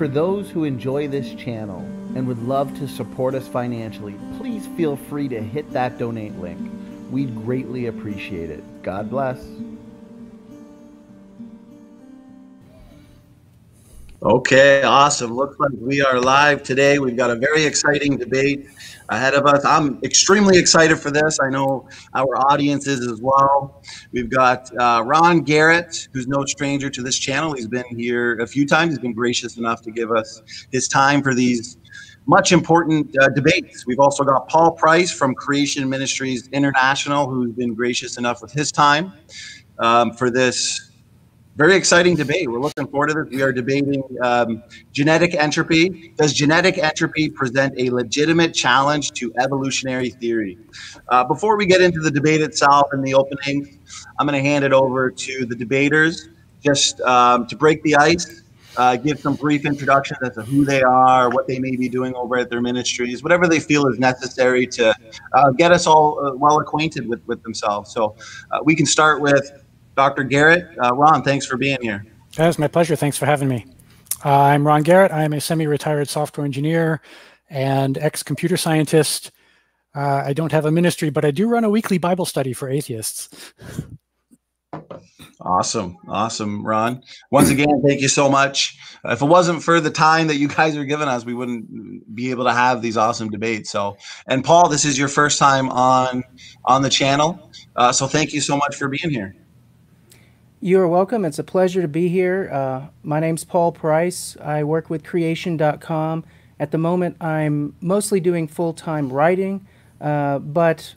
For those who enjoy this channel and would love to support us financially, please feel free to hit that donate link. We'd greatly appreciate it. God bless. Okay, awesome. Looks like we are live today. We've got a very exciting debate ahead of us. I'm extremely excited for this. I know our audience is as well. We've got uh, Ron Garret, who's no stranger to this channel. He's been here a few times. He's been gracious enough to give us his time for these much important uh, debates. We've also got Paul Price from Creation Ministries International, who's been gracious enough with his time um, for this very exciting debate. We're looking forward to this. We are debating um, genetic entropy. Does genetic entropy present a legitimate challenge to evolutionary theory? Uh, before we get into the debate itself and the opening, I'm going to hand it over to the debaters just um, to break the ice. Uh, give some brief introductions as to who they are, what they may be doing over at their ministries, whatever they feel is necessary to uh, get us all uh, well acquainted with, with themselves. So uh, we can start with Dr. Garret. Uh, Ron, thanks for being here. It's my pleasure. Thanks for having me. Uh, I'm Ron Garret. I'm a semi-retired software engineer and ex-computer scientist. Uh, I don't have a ministry, but I do run a weekly Bible study for atheists. Awesome. Awesome, Ron. Once again, thank you so much. If it wasn't for the time that you guys are giving us, we wouldn't be able to have these awesome debates. So, and Paul, this is your first time on on the channel. Uh, so thank you so much for being here. You are welcome. It's a pleasure to be here. Uh, my name's Paul Price. I work with creation.com. At the moment, I'm mostly doing full time writing, uh, but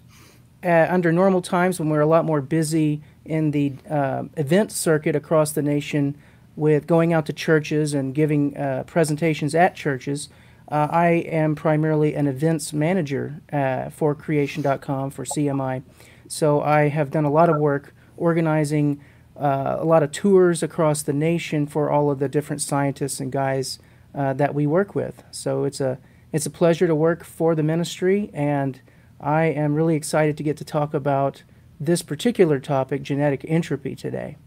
uh, under normal times when we're a lot more busy in the uh, event circuit across the nation with going out to churches and giving uh, presentations at churches, uh, I am primarily an events manager for creation.com for CMI. So I have done a lot of work organizing uh, a lot of tours across the nation for all of the different scientists and guys uh, that we work with. So it's a it's a pleasure to work for the ministry, and I am really excited to get to talk about this particular topic, genetic entropy, today.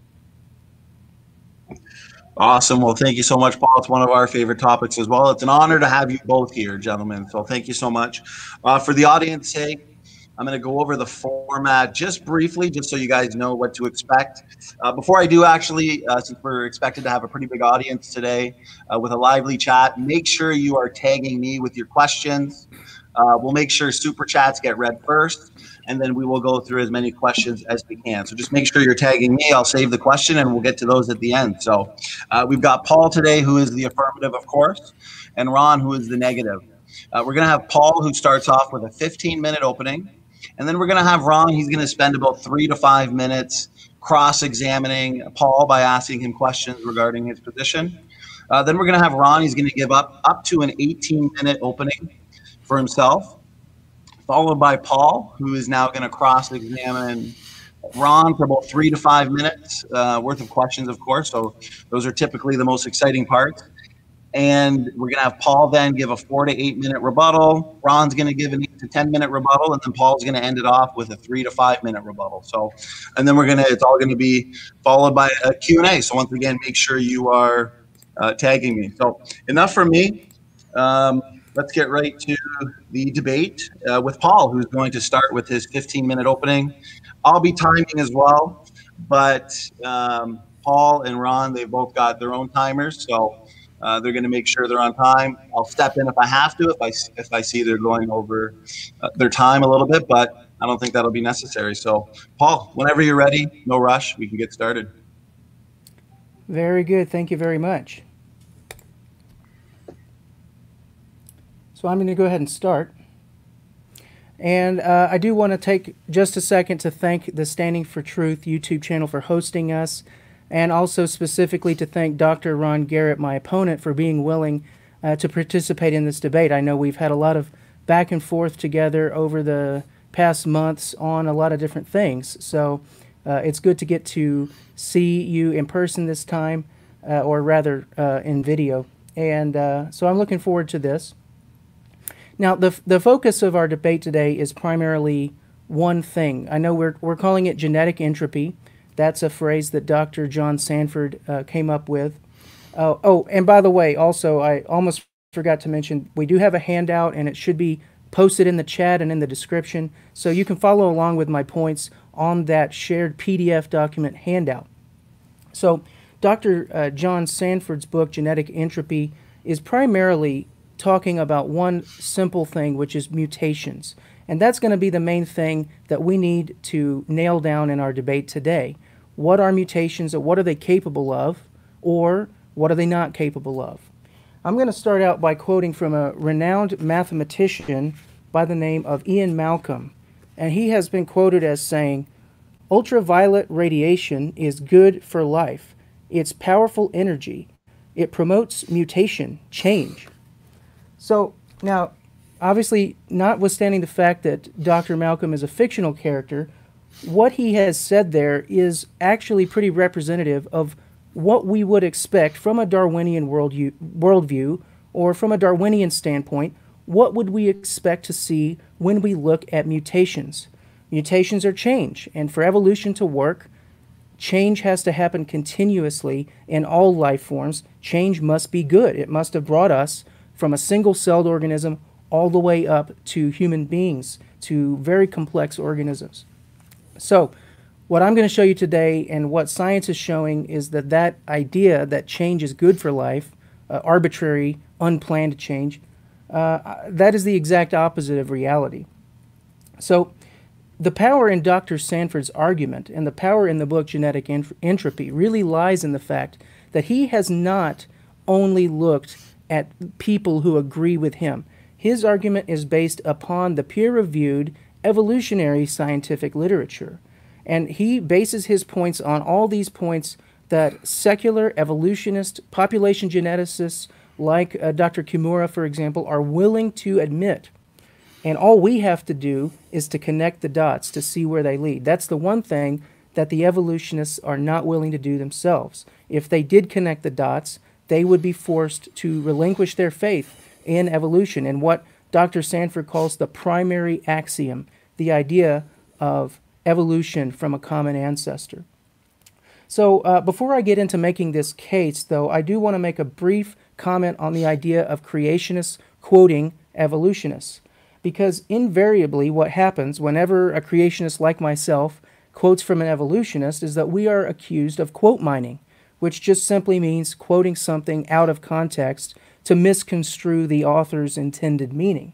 Awesome. Well, thank you so much, Paul. It's one of our favorite topics as well. It's an honor to have you both here, gentlemen. So thank you so much. Uh, for the audience sake, I'm going to go over the format just briefly, just so you guys know what to expect. Uh, before I do, actually, uh, since we're expected to have a pretty big audience today uh, with a lively chat, make sure you are tagging me with your questions. Uh, we'll make sure super chats get read first, and then we will go through as many questions as we can. So just make sure you're tagging me. I'll save the question, and we'll get to those at the end. So uh, we've got Paul today, who is the affirmative, of course, and Ron, who is the negative. Uh, we're going to have Paul, who starts off with a 15 minute opening. And then we're going to have Ron. He's going to spend about three to five minutes cross examining Paul by asking him questions regarding his position. Uh, then we're going to have Ron. He's going to give up up to an 18 minute opening for himself, followed by Paul, who is now going to cross examine Ron for about three to five minutes uh, worth of questions, of course. So those are typically the most exciting parts and we're going to have Paul then give a four to eight minute rebuttal. Ron's going to give an eight to 10 minute rebuttal, and then Paul's going to end it off with a three to five minute rebuttal. So, and then we're going to, it's all going to be followed by a Q&A. So once again, make sure you are uh, tagging me. So enough for me. Um, let's get right to the debate uh, with Paul, who's going to start with his 15 minute opening. I'll be timing as well, but um, Paul and Ron, they both got their own timers. So uh, they're going to make sure they're on time. I'll step in if I have to, if I if I see they're going over uh, their time a little bit, but I don't think that'll be necessary. So, Paul, whenever you're ready, no rush, we can get started. Very good. Thank you very much. So I'm going to go ahead and start. And uh, I do want to take just a second to thank the Standing for Truth YouTube channel for hosting us and also specifically to thank Dr. Ron Garret, my opponent, for being willing uh, to participate in this debate. I know we've had a lot of back and forth together over the past months on a lot of different things. So uh, it's good to get to see you in person this time, uh, or rather uh, in video. And uh, so I'm looking forward to this. Now, the, the focus of our debate today is primarily one thing. I know we're, we're calling it genetic entropy. That's a phrase that Dr. John Sanford uh, came up with. Oh, oh, and by the way, also, I almost forgot to mention we do have a handout and it should be posted in the chat and in the description. So you can follow along with my points on that shared PDF document handout. So, Dr. Uh, John Sanford's book, Genetic Entropy, is primarily talking about one simple thing, which is mutations. And that's going to be the main thing that we need to nail down in our debate today. What are mutations and what are they capable of, or what are they not capable of? I'm going to start out by quoting from a renowned mathematician by the name of Ian Malcolm. And he has been quoted as saying, Ultraviolet radiation is good for life. It's powerful energy. It promotes mutation, change. So, now, obviously, notwithstanding the fact that Dr. Malcolm is a fictional character, what he has said there is actually pretty representative of what we would expect from a Darwinian worldview, or from a Darwinian standpoint. What would we expect to see when we look at mutations? Mutations are change, and for evolution to work, change has to happen continuously in all life forms. Change must be good. It must have brought us from a single celled organism all the way up to human beings, to very complex organisms. So, what I'm going to show you today and what science is showing is that that idea that change is good for life, uh, arbitrary, unplanned change, uh, that is the exact opposite of reality. So, the power in Dr. Sanford's argument and the power in the book Genetic Entropy really lies in the fact that he has not only looked at people who agree with him. His argument is based upon the peer reviewed evolutionary scientific literature. And he bases his points on all these points that secular evolutionist population geneticists like uh, Dr. Kimura, for example, are willing to admit. And all we have to do is to connect the dots to see where they lead. That's the one thing that the evolutionists are not willing to do themselves. If they did connect the dots, they would be forced to relinquish their faith in evolution and what Dr. Sanford calls the primary axiom, the idea of evolution from a common ancestor. So, uh, before I get into making this case, though, I do want to make a brief comment on the idea of creationists quoting evolutionists. Because invariably, what happens whenever a creationist like myself quotes from an evolutionist is that we are accused of quote mining which just simply means quoting something out of context to misconstrue the author's intended meaning.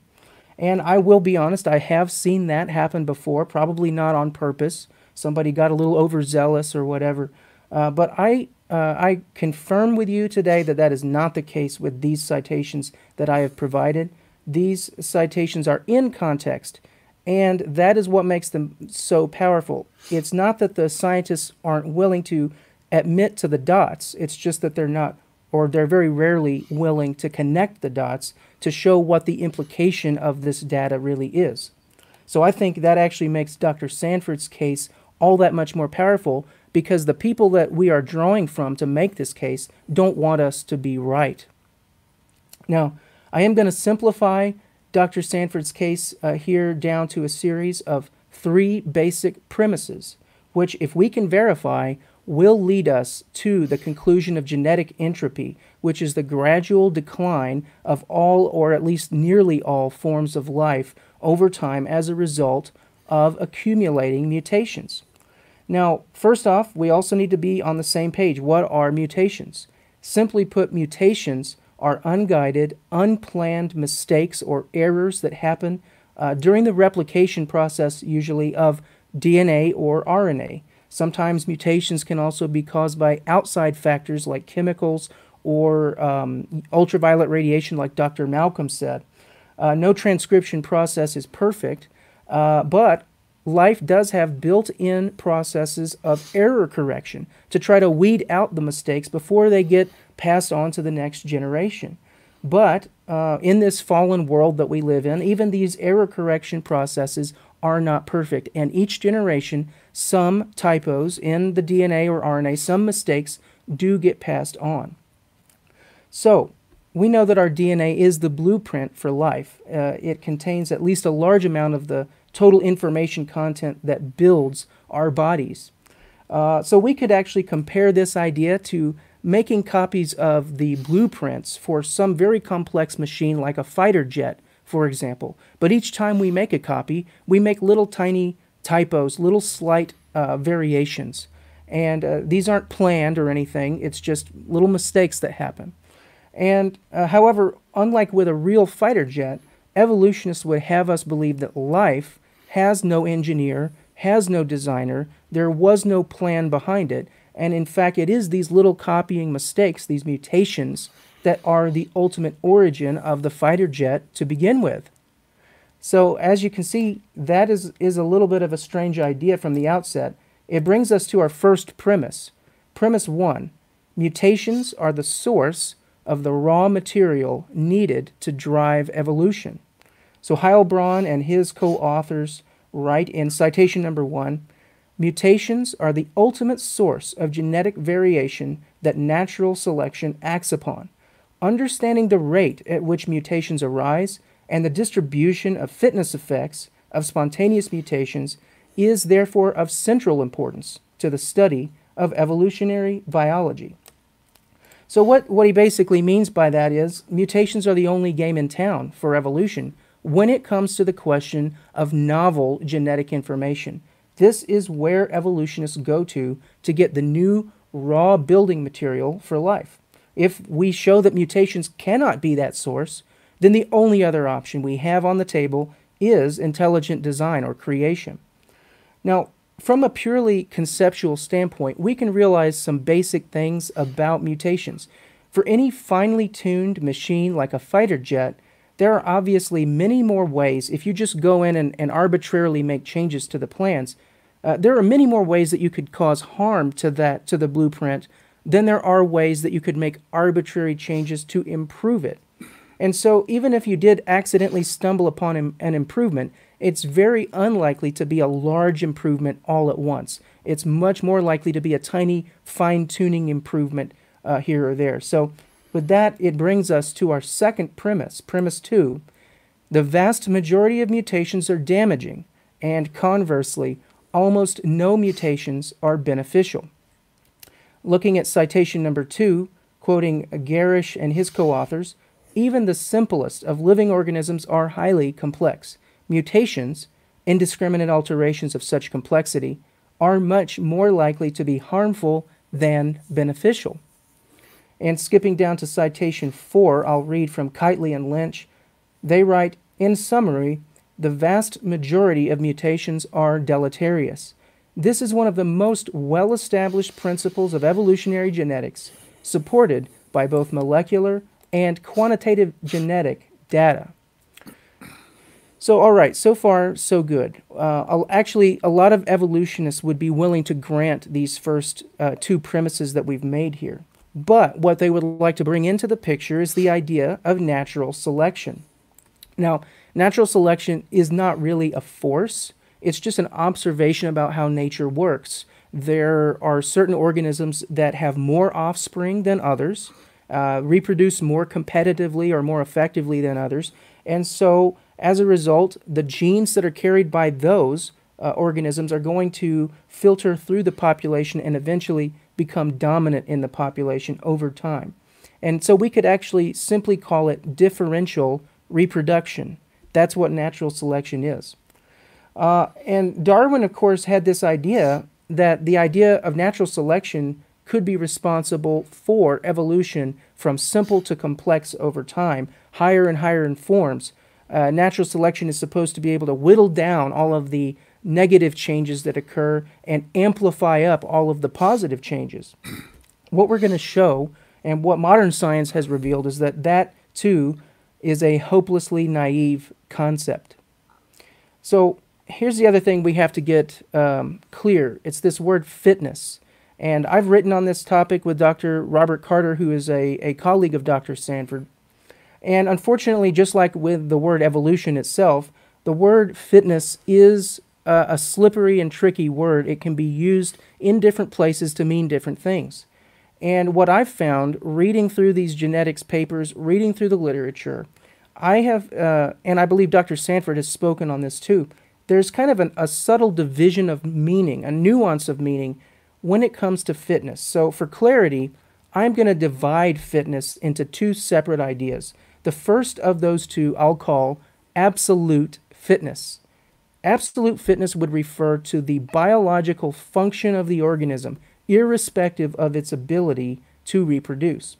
And I will be honest, I have seen that happen before, probably not on purpose. Somebody got a little overzealous or whatever. Uh, but I, uh, I confirm with you today that that is not the case with these citations that I have provided. These citations are in context, and that is what makes them so powerful. It's not that the scientists aren't willing to admit to the dots. It's just that they're not, or they're very rarely willing to connect the dots to show what the implication of this data really is. So I think that actually makes Dr. Sanford's case all that much more powerful because the people that we are drawing from to make this case don't want us to be right. Now, I am going to simplify Dr. Sanford's case uh, here down to a series of three basic premises, which, if we can verify, will lead us to the conclusion of genetic entropy, which is the gradual decline of all or at least nearly all forms of life over time as a result of accumulating mutations. Now, first off, we also need to be on the same page. What are mutations? Simply put, mutations are unguided, unplanned mistakes or errors that happen uh, during the replication process, usually of DNA or RNA. Sometimes mutations can also be caused by outside factors like chemicals or um, ultraviolet radiation, like Dr. Malcolm said. Uh, no transcription process is perfect, uh, but life does have built in processes of error correction to try to weed out the mistakes before they get passed on to the next generation. But uh, in this fallen world that we live in, even these error correction processes are not perfect. And each generation, some typos in the DNA or RNA, some mistakes do get passed on. So, we know that our DNA is the blueprint for life. Uh, it contains at least a large amount of the total information content that builds our bodies. Uh, so we could actually compare this idea to making copies of the blueprints for some very complex machine like a fighter jet, for example. But each time we make a copy, we make little tiny typos, little slight uh, variations. And uh, these aren't planned or anything, it's just little mistakes that happen. And uh, however, unlike with a real fighter jet, evolutionists would have us believe that life has no engineer, has no designer, there was no plan behind it, and in fact, it is these little copying mistakes, these mutations, that are the ultimate origin of the fighter jet to begin with. So, as you can see, that is, is a little bit of a strange idea from the outset. It brings us to our first premise. Premise one mutations are the source of the raw material needed to drive evolution. So Heilbronn and his co authors write in citation number one mutations are the ultimate source of genetic variation that natural selection acts upon. Understanding the rate at which mutations arise and the distribution of fitness effects of spontaneous mutations is therefore of central importance to the study of evolutionary biology. So, what, what he basically means by that is mutations are the only game in town for evolution when it comes to the question of novel genetic information. This is where evolutionists go to to get the new raw building material for life. If we show that mutations cannot be that source, then the only other option we have on the table is intelligent design or creation. Now, from a purely conceptual standpoint, we can realize some basic things about mutations. For any finely tuned machine like a fighter jet, there are obviously many more ways. If you just go in and, and arbitrarily make changes to the plans, uh, there are many more ways that you could cause harm to that to the blueprint than there are ways that you could make arbitrary changes to improve it. And so, even if you did accidentally stumble upon an improvement, it's very unlikely to be a large improvement all at once. It's much more likely to be a tiny fine tuning improvement uh, here or there. So, with that, it brings us to our second premise, premise two. The vast majority of mutations are damaging, and conversely, almost no mutations are beneficial. Looking at citation number two, quoting Gerrish and his co authors, even the simplest of living organisms are highly complex mutations, indiscriminate alterations of such complexity, are much more likely to be harmful than beneficial. And skipping down to citation 4, I'll read from Keightley and Lynch. They write, in summary, the vast majority of mutations are deleterious. This is one of the most well established principles of evolutionary genetics, supported by both molecular and quantitative genetic data. So, all right, so far, so good. Uh, actually, a lot of evolutionists would be willing to grant these first uh, two premises that we've made here. But what they would like to bring into the picture is the idea of natural selection. Now, natural selection is not really a force, it's just an observation about how nature works. There are certain organisms that have more offspring than others, uh, reproduce more competitively or more effectively than others, and so as a result, the genes that are carried by those uh, organisms are going to filter through the population and eventually become dominant in the population over time. And so we could actually simply call it differential reproduction. That's what natural selection is. Uh, and Darwin, of course, had this idea that the idea of natural selection could be responsible for evolution from simple to complex over time, higher and higher in forms, uh, natural selection is supposed to be able to whittle down all of the negative changes that occur and amplify up all of the positive changes. what we're going to show and what modern science has revealed is that that too is a hopelessly naive concept. So here's the other thing we have to get um, clear it's this word fitness. And I've written on this topic with Dr. Robert Carter, who is a, a colleague of Dr. Sanford. And unfortunately, just like with the word evolution itself, the word fitness is a, slippery and tricky word. It can be used in different places to mean different things. And what I've found reading through these genetics papers, reading through the literature, I have, uh, and I believe Dr. Sanford has spoken on this too, there's kind of an, a subtle division of meaning, a nuance of meaning when it comes to fitness. So, for clarity, I'm going to divide fitness into two separate ideas. The first of those two I'll call absolute fitness. Absolute fitness would refer to the biological function of the organism, irrespective of its ability to reproduce.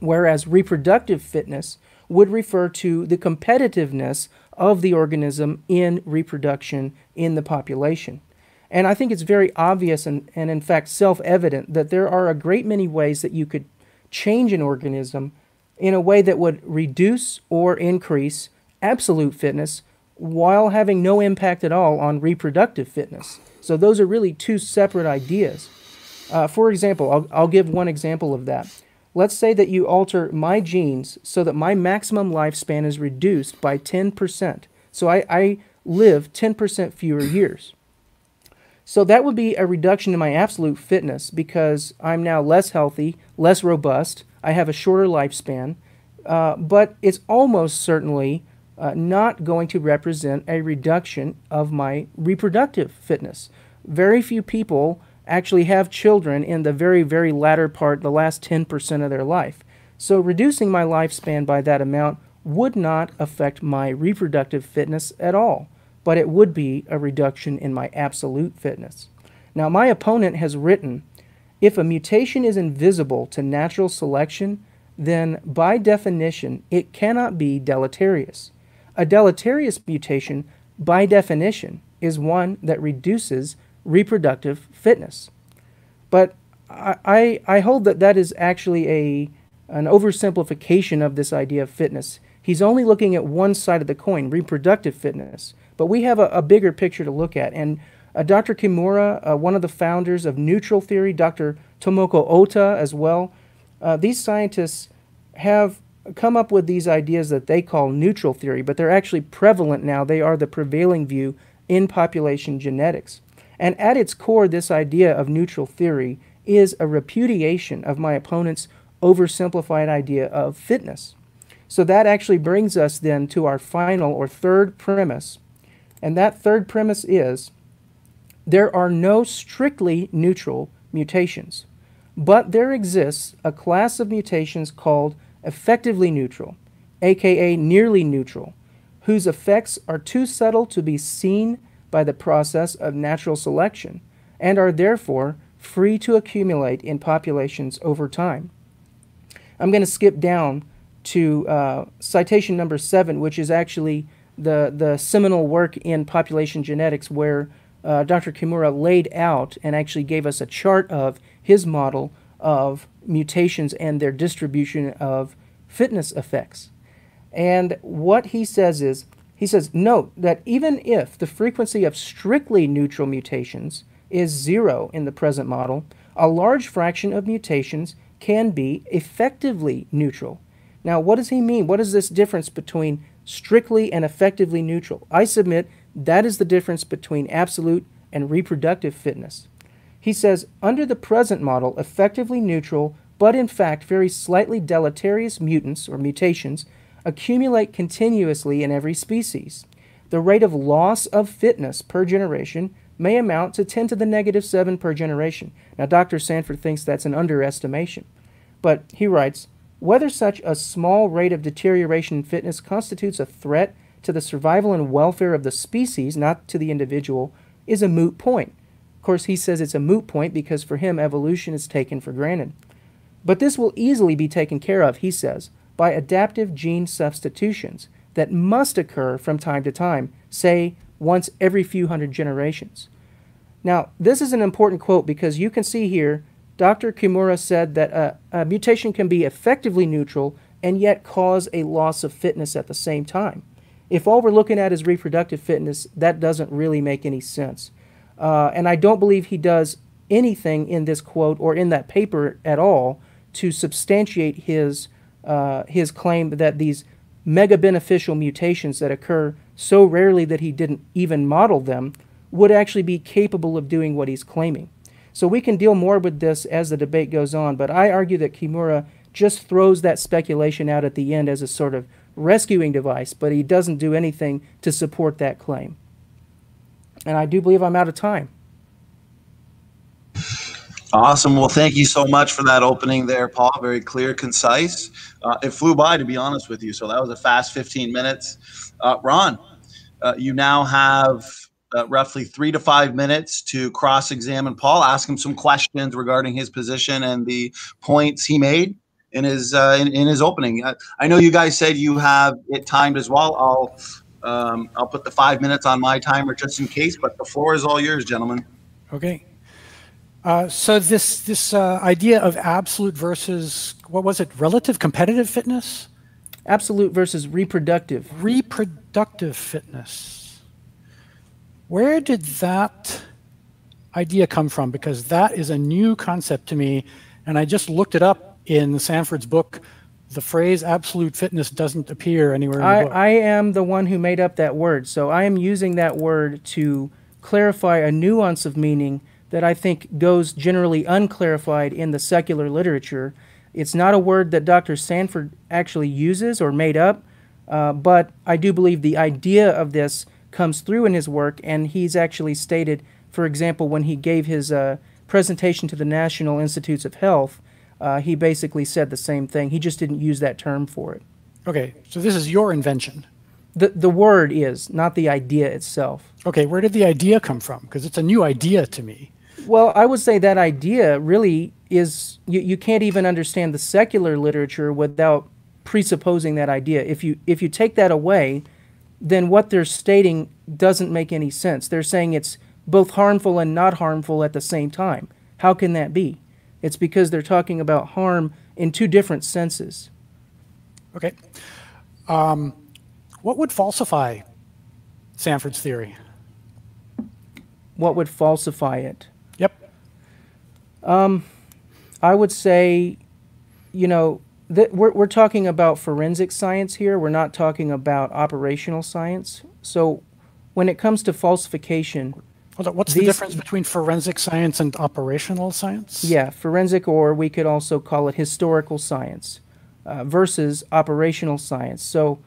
Whereas reproductive fitness would refer to the competitiveness of the organism in reproduction in the population. And I think it's very obvious and, and in fact self evident that there are a great many ways that you could change an organism in a way that would reduce or increase absolute fitness while having no impact at all on reproductive fitness. So those are really two separate ideas. Uh, for example, I'll, I'll give one example of that. Let's say that you alter my genes so that my maximum lifespan is reduced by 10%. So I, I live 10% fewer years. So that would be a reduction in my absolute fitness because I'm now less healthy, less robust, I have a shorter lifespan, uh, but it's almost certainly uh, not going to represent a reduction of my reproductive fitness. Very few people actually have children in the very, very latter part, the last 10% of their life. So reducing my lifespan by that amount would not affect my reproductive fitness at all, but it would be a reduction in my absolute fitness. Now, my opponent has written if a mutation is invisible to natural selection, then by definition it cannot be deleterious. A deleterious mutation, by definition, is one that reduces reproductive fitness. But I, I, hold that that is actually a, an oversimplification of this idea of fitness. He's only looking at one side of the coin, reproductive fitness. But we have a, a bigger picture to look at. And uh, Dr. Kimura, uh, one of the founders of neutral theory, Dr. Tomoko Ohta as well, uh, these scientists have come up with these ideas that they call neutral theory, but they're actually prevalent now. They are the prevailing view in population genetics. And at its core, this idea of neutral theory is a repudiation of my opponent's oversimplified idea of fitness. So that actually brings us then to our final or third premise. And that third premise is there are no strictly neutral mutations, but there exists a class of mutations called effectively neutral, aka nearly neutral, whose effects are too subtle to be seen by the process of natural selection and are therefore free to accumulate in populations over time. I'm going to skip down to uh, citation number seven, which is actually the, the seminal work in population genetics where uh, Dr. Kimura laid out and actually gave us a chart of his model of mutations and their distribution of fitness effects. And what he says is he says, note that even if the frequency of strictly neutral mutations is zero in the present model, a large fraction of mutations can be effectively neutral. Now, what does he mean? What is this difference between strictly and effectively neutral? I submit that is the difference between absolute and reproductive fitness. He says, under the present model, effectively neutral, but in fact very slightly deleterious mutants or mutations accumulate continuously in every species. The rate of loss of fitness per generation may amount to 10 to the negative 7 per generation. Now, Dr. Sanford thinks that's an underestimation. But he writes whether such a small rate of deterioration in fitness constitutes a threat to the survival and welfare of the species, not to the individual, is a moot point. Of course, he says it's a moot point because for him, evolution is taken for granted. But this will easily be taken care of, he says, by adaptive gene substitutions that must occur from time to time, say once every few hundred generations. Now, this is an important quote because you can see here Dr. Kimura said that a, a, mutation can be effectively neutral and yet cause a loss of fitness at the same time. If all we're looking at is reproductive fitness, that doesn't really make any sense. Uh, and I don't believe he does anything in this quote or in that paper at all to substantiate his uh, his claim that these mega beneficial mutations that occur so rarely that he didn't even model them would actually be capable of doing what he's claiming. So we can deal more with this as the debate goes on, but I argue that Kimura just throws that speculation out at the end as a sort of rescuing device, but he doesn't do anything to support that claim. And I do believe I'm out of time. Awesome. Well, thank you so much for that opening there, Paul. Very clear, concise. Uh, it flew by, to be honest with you. So that was a fast 15 minutes. Uh, Ron, uh, you now have uh, roughly three to five minutes to cross examine Paul, ask him some questions regarding his position and the points he made in his uh, in, in, his opening. I, I, know you guys said you have it timed as well. I'll um, I'll put the five minutes on my timer just in case, but the floor is all yours, gentlemen. Okay. Uh, so this this uh, idea of absolute versus what was it? Relative competitive fitness. Absolute versus reproductive. Reproductive fitness. Where did that idea come from? Because that is a new concept to me, and I just looked it up in Sanford's book. The phrase absolute fitness doesn't appear anywhere in I, the book. I am the one who made up that word, so I am using that word to clarify a nuance of meaning that I think goes generally unclarified in the secular literature. It's not a word that Dr. Sanford actually uses or made up, uh, but I do believe the idea of this comes through in his work, and he's actually stated, for example, when he gave his uh, presentation to the National Institutes of Health, uh, he basically said the same thing. He just didn't use that term for it. Okay, so this is your invention. The, the word is, not the idea itself. Okay, where did the idea come from? Because it's a new idea to me. Well, I would say that idea really is you, you can't even understand the secular literature without presupposing that idea. If you if you take that away, then what they're stating doesn't make any sense. They're saying it's both harmful and not harmful at the same time. How can that be? It's because they're talking about harm in two different senses. Okay. Um, what would falsify Sanford's theory? What would falsify it? Yep. Um, I would say, you know, that we're, we're talking about forensic science here. We're not talking about operational science. So when it comes to falsification, what's these, the difference between forensic science and operational science? Yeah, forensic, or we could also call it historical science uh, versus operational science. So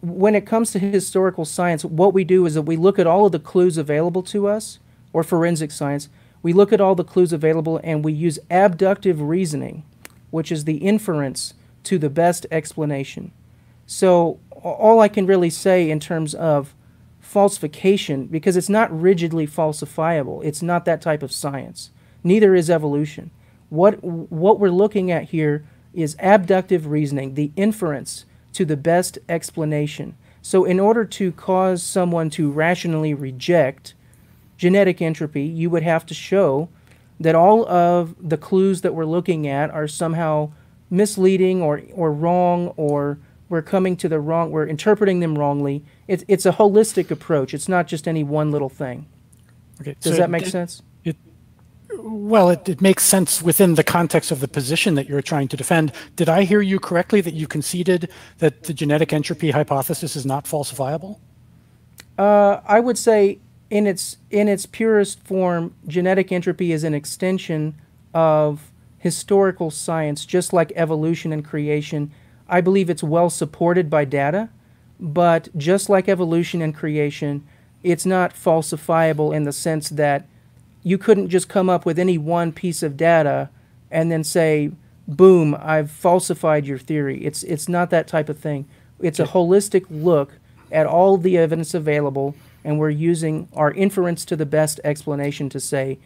when it comes to historical science, what we do is that we look at all of the clues available to us, or forensic science, we look at all the clues available and we use abductive reasoning, which is the inference to the best explanation. So, all I can really say in terms of falsification, because it's not rigidly falsifiable, it's not that type of science. Neither is evolution. What, what we're looking at here is abductive reasoning, the inference to the best explanation. So, in order to cause someone to rationally reject genetic entropy, you would have to show that all of the clues that we're looking at are somehow misleading or, or wrong or we're coming to the wrong, we're interpreting them wrongly. It's, it's a holistic approach. It's not just any one little thing. Okay, Does so that make it, sense? It, well, it, it makes sense within the context of the position that you're trying to defend. Did I hear you correctly that you conceded that the genetic entropy hypothesis is not falsifiable? Uh, I would say in its in its purest form, genetic entropy is an extension of historical science, just like evolution and creation. I believe it's well supported by data, but just like evolution and creation, it's not falsifiable in the sense that you couldn't just come up with any one piece of data and then say, boom, I've falsified your theory. It's, it's not that type of thing. It's a holistic look at all the evidence available and we're using our inference to the best explanation to say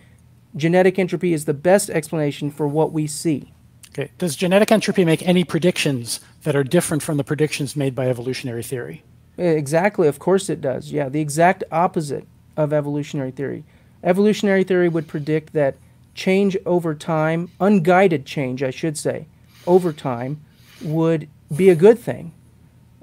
genetic entropy is the best explanation for what we see. Okay. Does genetic entropy make any predictions that are different from the predictions made by evolutionary theory? Exactly. Of course it does. Yeah, the exact opposite of evolutionary theory. Evolutionary theory would predict that change over time, unguided change, I should say, over time, would be a good thing.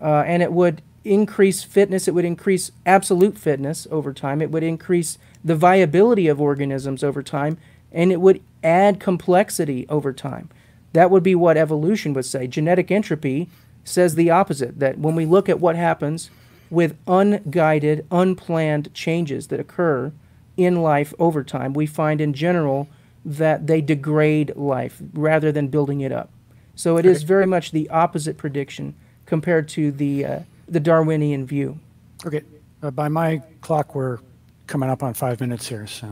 Uh, and it would increase fitness, it would increase absolute fitness over time, it would increase the viability of organisms over time, and it would add complexity over time. That would be what evolution would say. Genetic entropy says the opposite that when we look at what happens with unguided, unplanned changes that occur in life over time, we find in general that they degrade life rather than building it up. So it is very much the opposite prediction compared to the uh, the Darwinian view. Okay, uh, by my clock, we're coming up on five minutes here, so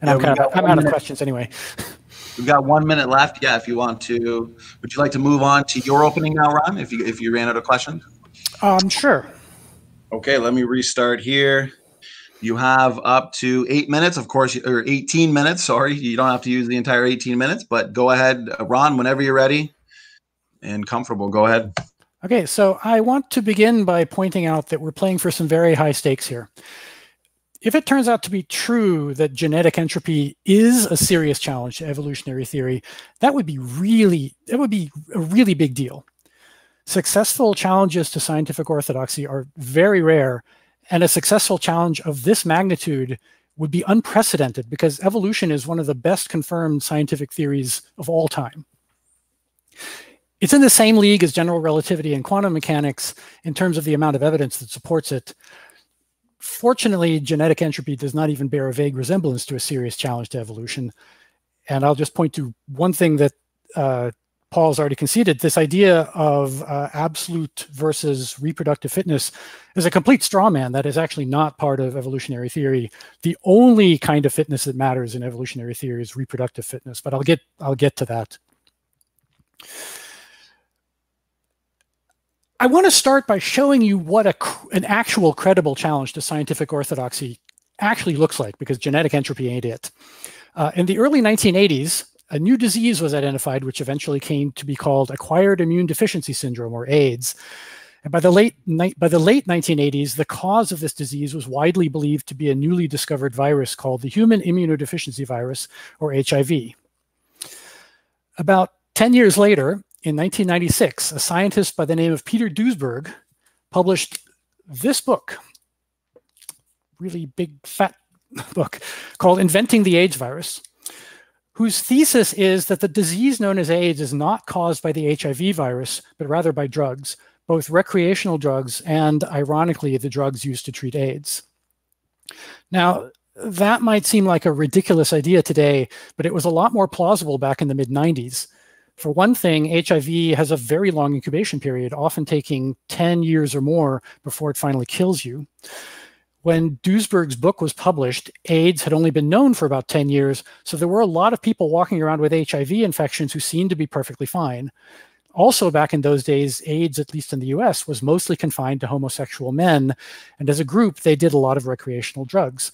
and yeah, I'm, kind of, I'm out of questions anyway. We've got one minute left. Yeah, if you want to, would you like to move on to your opening now, Ron? If you if you ran out of questions. Um, sure. Okay, let me restart here. You have up to eight minutes, of course, or 18 minutes. Sorry, you don't have to use the entire 18 minutes, but go ahead, Ron, whenever you're ready and comfortable. Go ahead. Okay, so I want to begin by pointing out that we're playing for some very high stakes here. If it turns out to be true that genetic entropy is a serious challenge to evolutionary theory, that would be really, that would be a really big deal. Successful challenges to scientific orthodoxy are very rare, and a successful challenge of this magnitude would be unprecedented because evolution is one of the best confirmed scientific theories of all time. It's in the same league as general relativity and quantum mechanics in terms of the amount of evidence that supports it. Fortunately, genetic entropy does not even bear a vague resemblance to a serious challenge to evolution. And I'll just point to one thing that uh, Paul's already conceded. This idea of uh, absolute versus reproductive fitness is a complete straw man that is actually not part of evolutionary theory. The only kind of fitness that matters in evolutionary theory is reproductive fitness, but I'll get I'll get to that. I want to start by showing you what a, an actual credible challenge to scientific orthodoxy actually looks like, because genetic entropy ain't it. Uh, in the early 1980s, a new disease was identified, which eventually came to be called acquired immune deficiency syndrome, or AIDS. And by the late by the late 1980s, the cause of this disease was widely believed to be a newly discovered virus called the human immunodeficiency virus, or HIV. About 10 years later, in 1996, a scientist by the name of Peter Duesberg published this book, really big, fat book called Inventing the AIDS Virus, whose thesis is that the disease known as AIDS is not caused by the HIV virus, but rather by drugs, both recreational drugs and, ironically, the drugs used to treat AIDS. Now, that might seem like a ridiculous idea today, but it was a lot more plausible back in the mid 90s. For one thing, HIV has a very long incubation period, often taking 10 years or more before it finally kills you. When Duesberg's book was published, AIDS had only been known for about 10 years, so there were a lot of people walking around with HIV infections who seemed to be perfectly fine. Also, back in those days, AIDS, at least in the US, was mostly confined to homosexual men, and as a group, they did a lot of recreational drugs.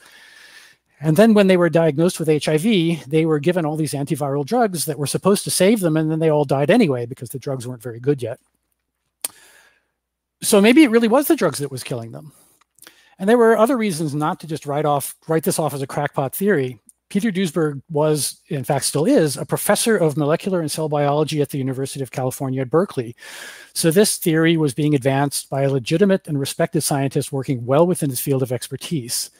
And then when they were diagnosed with HIV, they were given all these antiviral drugs that were supposed to save them, and then they all died anyway because the drugs weren't very good yet. So maybe it really was the drugs that was killing them. And there were other reasons not to just write off write this off as a crackpot theory. Peter Duesberg was, in fact, still is, a professor of molecular and cell biology at the University of California at Berkeley. So this theory was being advanced by a legitimate and respected scientist working well within his field of expertise.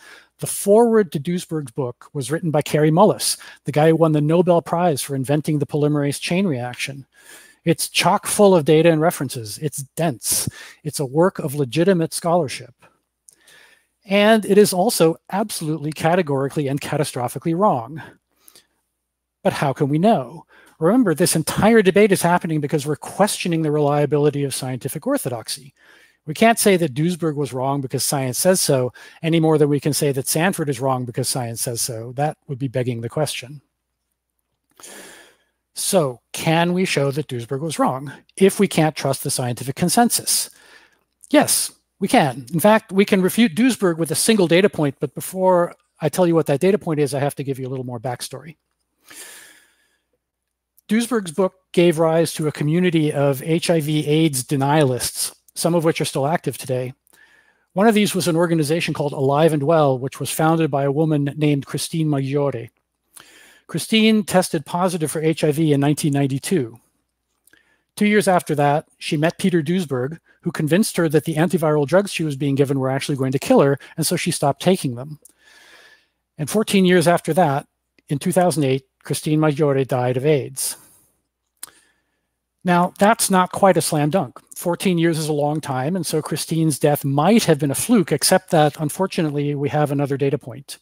The foreword to Duesberg's book was written by Kary Mullis, the guy who won the Nobel Prize for inventing the polymerase chain reaction. It's chock full of data and references. It's dense. It's a work of legitimate scholarship. And it is also absolutely categorically and catastrophically wrong. But how can we know? Remember, this entire debate is happening because we're questioning the reliability of scientific orthodoxy. We can't say that Duesberg was wrong because science says so any more than we can say that Sanford is wrong because science says so. That would be begging the question. So, can we show that Duesberg was wrong if we can't trust the scientific consensus? Yes, we can. In fact, we can refute Duesberg with a single data point, but before I tell you what that data point is, I have to give you a little more backstory. Duesberg's book gave rise to a community of HIV AIDS denialists some of which are still active today. One of these was an organization called Alive and Well, which was founded by a woman named Christine Maggiore. Christine tested positive for HIV in 1992. Two years after that, she met Peter Duesberg, who convinced her that the antiviral drugs she was being given were actually going to kill her, and so she stopped taking them. And 14 years after that, in 2008, Christine Maggiore died of AIDS. Now, that's not quite a slam dunk. 14 years is a long time, and so Christine's death might have been a fluke, except that unfortunately we have another data point.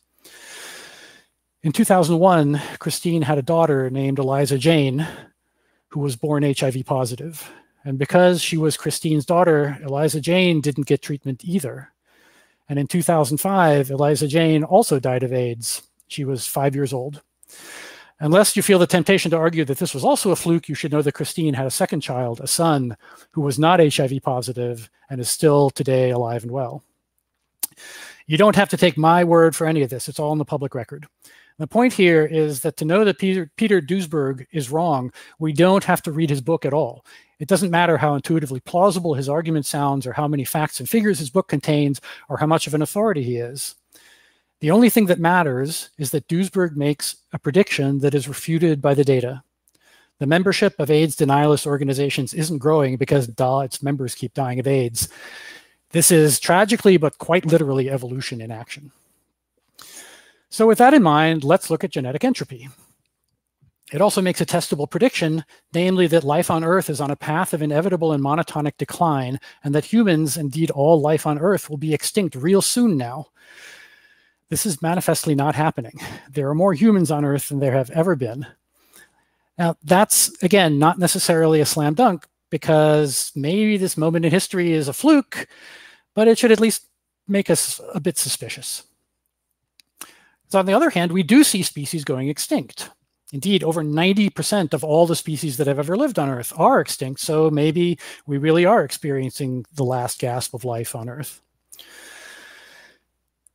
In 2001, Christine had a daughter named Eliza Jane, who was born HIV positive. And because she was Christine's daughter, Eliza Jane didn't get treatment either. And in 2005, Eliza Jane also died of AIDS. She was five years old. Unless you feel the temptation to argue that this was also a fluke, you should know that Christine had a second child, a son, who was not HIV positive and is still today alive and well. You don't have to take my word for any of this. It's all in the public record. The point here is that to know that Peter, Peter Duesberg is wrong, we don't have to read his book at all. It doesn't matter how intuitively plausible his argument sounds or how many facts and figures his book contains or how much of an authority he is. The only thing that matters is that Duesberg makes a prediction that is refuted by the data. The membership of AIDS denialist organizations isn't growing because duh, its members keep dying of AIDS. This is tragically, but quite literally, evolution in action. So with that in mind, let's look at genetic entropy. It also makes a testable prediction, namely that life on Earth is on a path of inevitable and monotonic decline, and that humans, indeed all life on Earth, will be extinct real soon now. This is manifestly not happening. There are more humans on Earth than there have ever been. Now, that's, again, not necessarily a slam dunk, because maybe this moment in history is a fluke, but it should at least make us a bit suspicious. So on the other hand, we do see species going extinct. Indeed, over 90% of all the species that have ever lived on Earth are extinct, so maybe we really are experiencing the last gasp of life on Earth.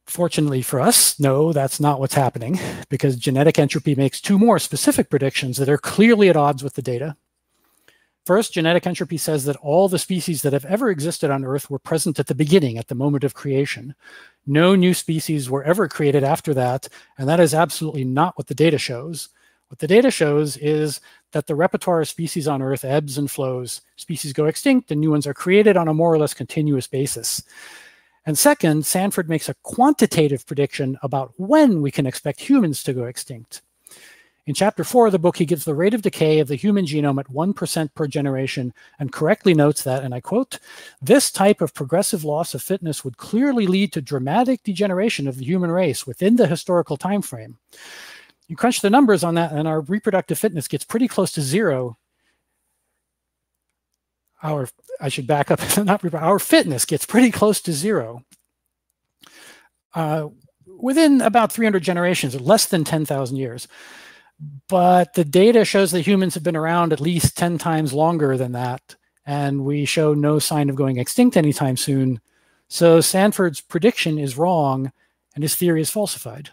Fortunately for us, no, that's not what's happening, because genetic entropy makes two more specific predictions that are clearly at odds with the data. First, genetic entropy says that all the species that have ever existed on Earth were present at the beginning, at the moment of creation. No new species were ever created after that, and that is absolutely not what the data shows. What the data shows is that the repertoire of species on Earth ebbs and flows. Species go extinct and new ones are created on a more or less continuous basis. And second, Sanford makes a quantitative prediction about when we can expect humans to go extinct. In chapter four of the book, he gives the rate of decay of the human genome at 1% per generation and correctly notes that, and I quote, this type of progressive loss of fitness would clearly lead to dramatic degeneration of the human race within the historical time frame. You crunch the numbers on that, and our reproductive fitness gets pretty close to zero. Our, I should back up, not our fitness gets pretty close to zero. Uh, within about 300 generations, less than 10,000 years but the data shows that humans have been around at least 10 times longer than that, and we show no sign of going extinct anytime soon. So Sanford's prediction is wrong, and his theory is falsified.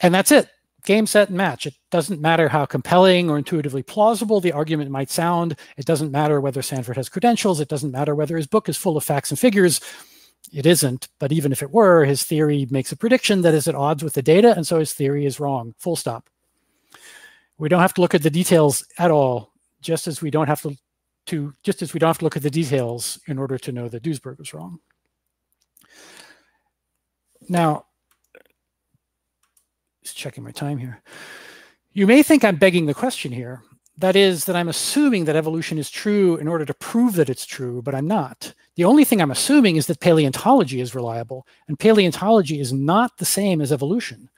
And that's it. Game, set, and match. It doesn't matter how compelling or intuitively plausible the argument might sound. It doesn't matter whether Sanford has credentials. It doesn't matter whether his book is full of facts and figures. It isn't, but even if it were, his theory makes a prediction that is at odds with the data, and so his theory is wrong, full stop. We don't have to look at the details at all, just as we don't have to, to just as we don't have to look at the details in order to know that Duesberg was wrong. Now, just checking my time here. You may think I'm begging the question here, that is, that I'm assuming that evolution is true in order to prove that it's true, but I'm not. The only thing I'm assuming is that paleontology is reliable, and paleontology is not the same as evolution.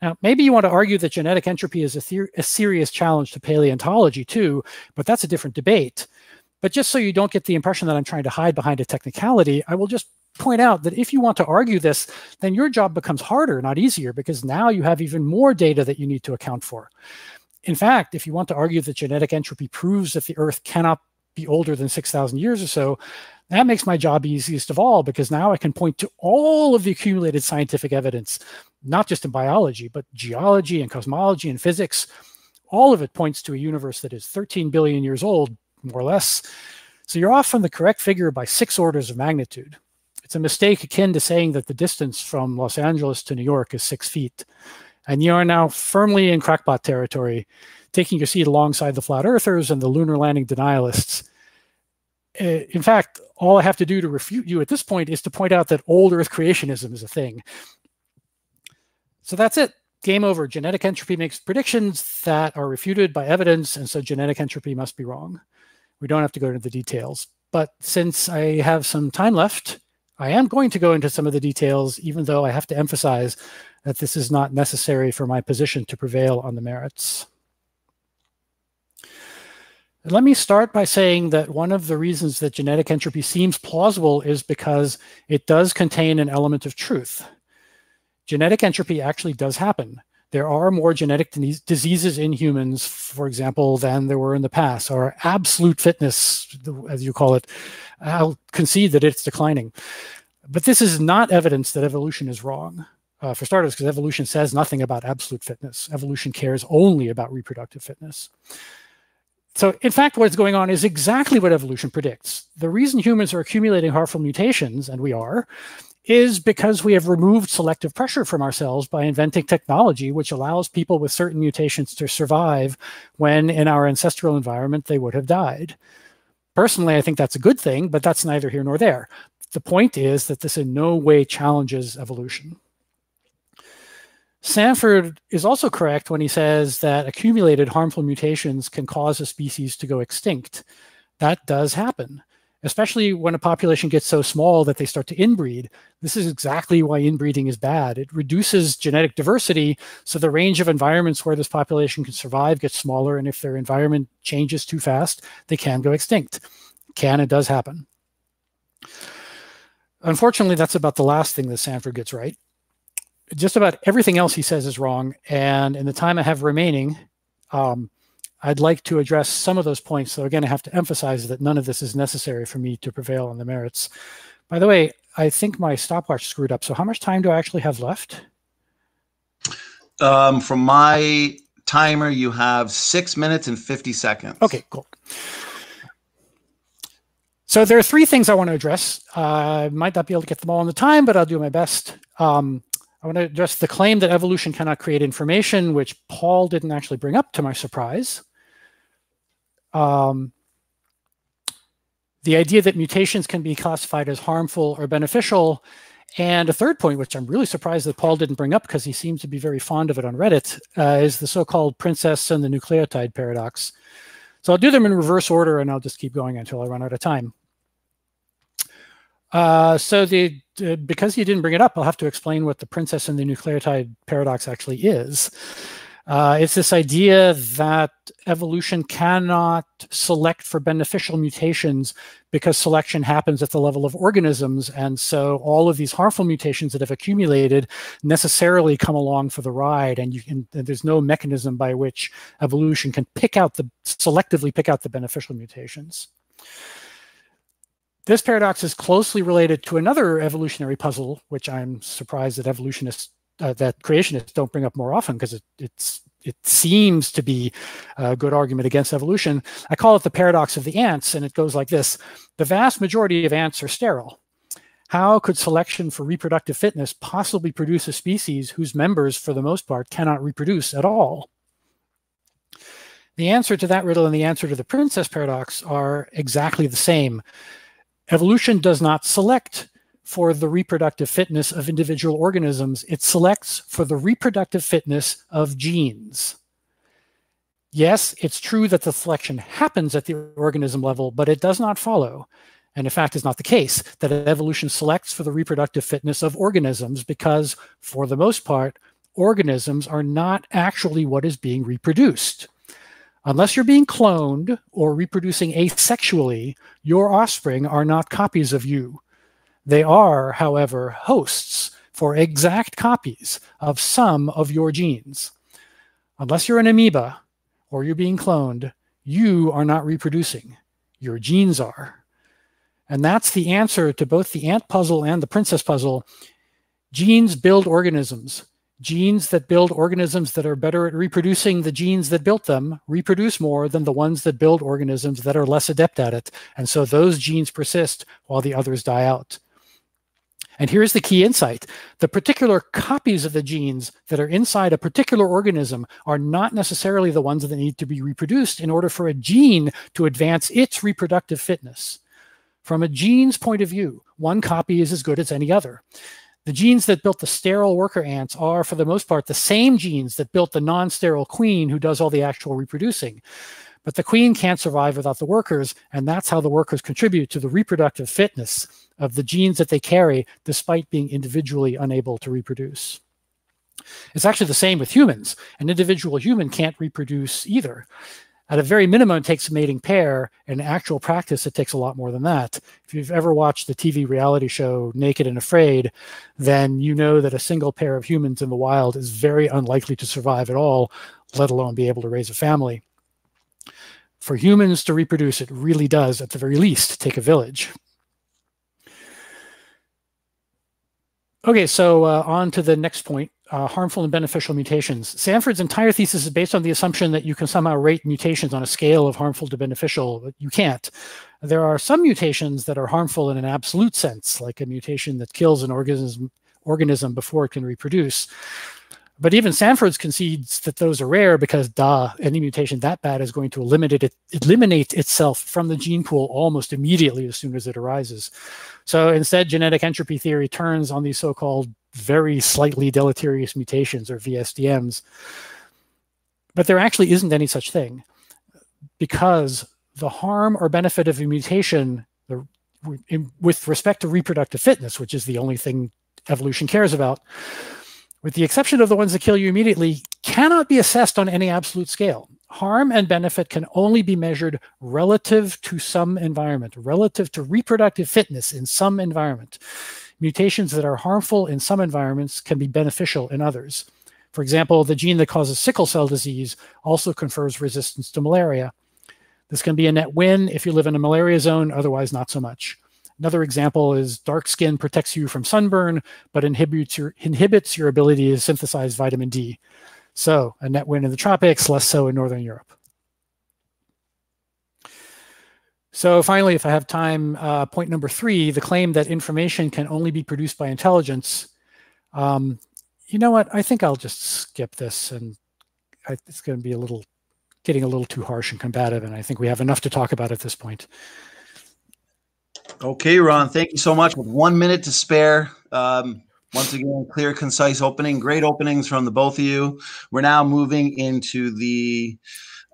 Now, maybe you want to argue that genetic entropy is a, a serious challenge to paleontology too, but that's a different debate. But just so you don't get the impression that I'm trying to hide behind a technicality, I will just point out that if you want to argue this, then your job becomes harder, not easier, because now you have even more data that you need to account for. In fact, if you want to argue that genetic entropy proves that the Earth cannot be older than 6,000 years or so, that makes my job easiest of all because now I can point to all of the accumulated scientific evidence, not just in biology, but geology and cosmology and physics. All of it points to a universe that is 13 billion years old, more or less. So you're off from the correct figure by six orders of magnitude. It's a mistake akin to saying that the distance from Los Angeles to New York is six feet and you are now firmly in crackpot territory, taking your seat alongside the flat earthers and the lunar landing denialists. Uh, in fact, all I have to do to refute you at this point is to point out that old Earth creationism is a thing. So that's it. Game over. Genetic entropy makes predictions that are refuted by evidence, and so genetic entropy must be wrong. We don't have to go into the details. But since I have some time left, I am going to go into some of the details, even though I have to emphasize that this is not necessary for my position to prevail on the merits. let me start by saying that one of the reasons that genetic entropy seems plausible is because it does contain an element of truth. Genetic entropy actually does happen. There are more genetic diseases in humans, for example, than there were in the past, or absolute fitness, as you call it. I'll concede that it's declining. But this is not evidence that evolution is wrong. Uh, for starters, because evolution says nothing about absolute fitness. Evolution cares only about reproductive fitness. So, in fact, what's going on is exactly what evolution predicts. The reason humans are accumulating harmful mutations, and we are, is because we have removed selective pressure from ourselves by inventing technology which allows people with certain mutations to survive when in our ancestral environment they would have died. Personally, I think that's a good thing, but that's neither here nor there. The point is that this in no way challenges evolution. Sanford is also correct when he says that accumulated harmful mutations can cause a species to go extinct. That does happen, especially when a population gets so small that they start to inbreed. This is exactly why inbreeding is bad. It reduces genetic diversity, so the range of environments where this population can survive gets smaller, and if their environment changes too fast, they can go extinct. Can and does happen. Unfortunately, that's about the last thing that Sanford gets right just about everything else he says is wrong. And in the time I have remaining, um, I'd like to address some of those points. So again, I have to emphasize that none of this is necessary for me to prevail on the merits. By the way, I think my stopwatch screwed up. So how much time do I actually have left? Um, from my timer, you have six minutes and 50 seconds. Okay, cool. So there are three things I want to address. Uh, I might not be able to get them all in the time, but I'll do my best. Um, I want to address the claim that evolution cannot create information, which Paul didn't actually bring up to my surprise. Um, the idea that mutations can be classified as harmful or beneficial. And a third point, which I'm really surprised that Paul didn't bring up because he seems to be very fond of it on Reddit, uh, is the so-called princess and the nucleotide paradox. So I'll do them in reverse order and I'll just keep going until I run out of time. Uh, so the uh, because you didn't bring it up, I'll have to explain what the princess and the nucleotide paradox actually is. Uh, it's this idea that evolution cannot select for beneficial mutations because selection happens at the level of organisms. And so all of these harmful mutations that have accumulated necessarily come along for the ride. And, you can, and there's no mechanism by which evolution can pick out the selectively pick out the beneficial mutations. This paradox is closely related to another evolutionary puzzle, which I'm surprised that evolutionists, uh, that creationists don't bring up more often because it, it's it seems to be a good argument against evolution. I call it the paradox of the ants, and it goes like this. The vast majority of ants are sterile. How could selection for reproductive fitness possibly produce a species whose members, for the most part, cannot reproduce at all? The answer to that riddle and the answer to the princess paradox are exactly the same. Evolution does not select for the reproductive fitness of individual organisms, it selects for the reproductive fitness of genes. Yes, it's true that the selection happens at the organism level, but it does not follow, and in fact is not the case, that evolution selects for the reproductive fitness of organisms because, for the most part, organisms are not actually what is being reproduced. Unless you're being cloned or reproducing asexually, your offspring are not copies of you. They are, however, hosts for exact copies of some of your genes. Unless you're an amoeba or you're being cloned, you are not reproducing. Your genes are. And that's the answer to both the ant puzzle and the princess puzzle. Genes build organisms genes that build organisms that are better at reproducing the genes that built them reproduce more than the ones that build organisms that are less adept at it. And so those genes persist while the others die out. And here's the key insight. The particular copies of the genes that are inside a particular organism are not necessarily the ones that need to be reproduced in order for a gene to advance its reproductive fitness. From a gene's point of view, one copy is as good as any other. The genes that built the sterile worker ants are, for the most part, the same genes that built the non sterile queen who does all the actual reproducing. But the queen can't survive without the workers, and that's how the workers contribute to the reproductive fitness of the genes that they carry, despite being individually unable to reproduce. It's actually the same with humans. An individual human can't reproduce either. at a very minimum, it takes a mating pair. In actual practice, it takes a lot more than that. If you've ever watched the TV reality show Naked and Afraid, then you know that a single pair of humans in the wild is very unlikely to survive at all, let alone be able to raise a family. For humans to reproduce, it really does, at the very least, take a village. Okay, so uh, on to the next point uh, harmful and beneficial mutations. Sanford's entire thesis is based on the assumption that you can somehow rate mutations on a scale of harmful to beneficial, but you can't. There are some mutations that are harmful in an absolute sense, like a mutation that kills an organism, organism before it can reproduce. But even Sanford's concedes that those are rare because, duh, any mutation that bad is going to eliminate it, eliminate itself from the gene pool almost immediately as soon as it arises. So instead, genetic entropy theory turns on these so-called very slightly deleterious mutations or VSDMs. But there actually isn't any such thing because the harm or benefit of a mutation the, in, with respect to reproductive fitness, which is the only thing evolution cares about, with the exception of the ones that kill you immediately, cannot be assessed on any absolute scale. Harm and benefit can only be measured relative to some environment, relative to reproductive fitness in some environment. Mutations that are harmful in some environments can be beneficial in others. For example, the gene that causes sickle cell disease also confers resistance to malaria. This can be a net win if you live in a malaria zone, otherwise not so much. Another example is dark skin protects you from sunburn, but inhibits your, inhibits your ability to synthesize vitamin D. So a net win in the tropics, less so in Northern Europe. So finally, if I have time, uh, point number three, the claim that information can only be produced by intelligence. Um, you know what? I think I'll just skip this and I, it's going to be a little, getting a little too harsh and combative. And I think we have enough to talk about at this point. Okay, Ron, thank you so much. With one minute to spare, um, once again, clear, concise opening. Great openings from the both of you. We're now moving into the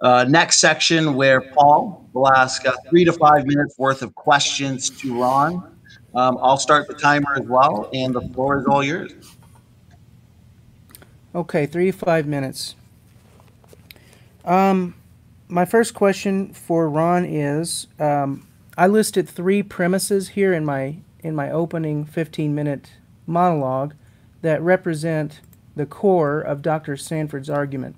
uh, next section where Paul will ask uh, three to five minutes worth of questions to Ron. Um, I'll start the timer as well, and the floor is all yours. Okay, three to five minutes. Um, my first question for Ron is: um, I listed three premises here in my in my opening 15-minute monologue that represent the core of Dr. Sanford's argument.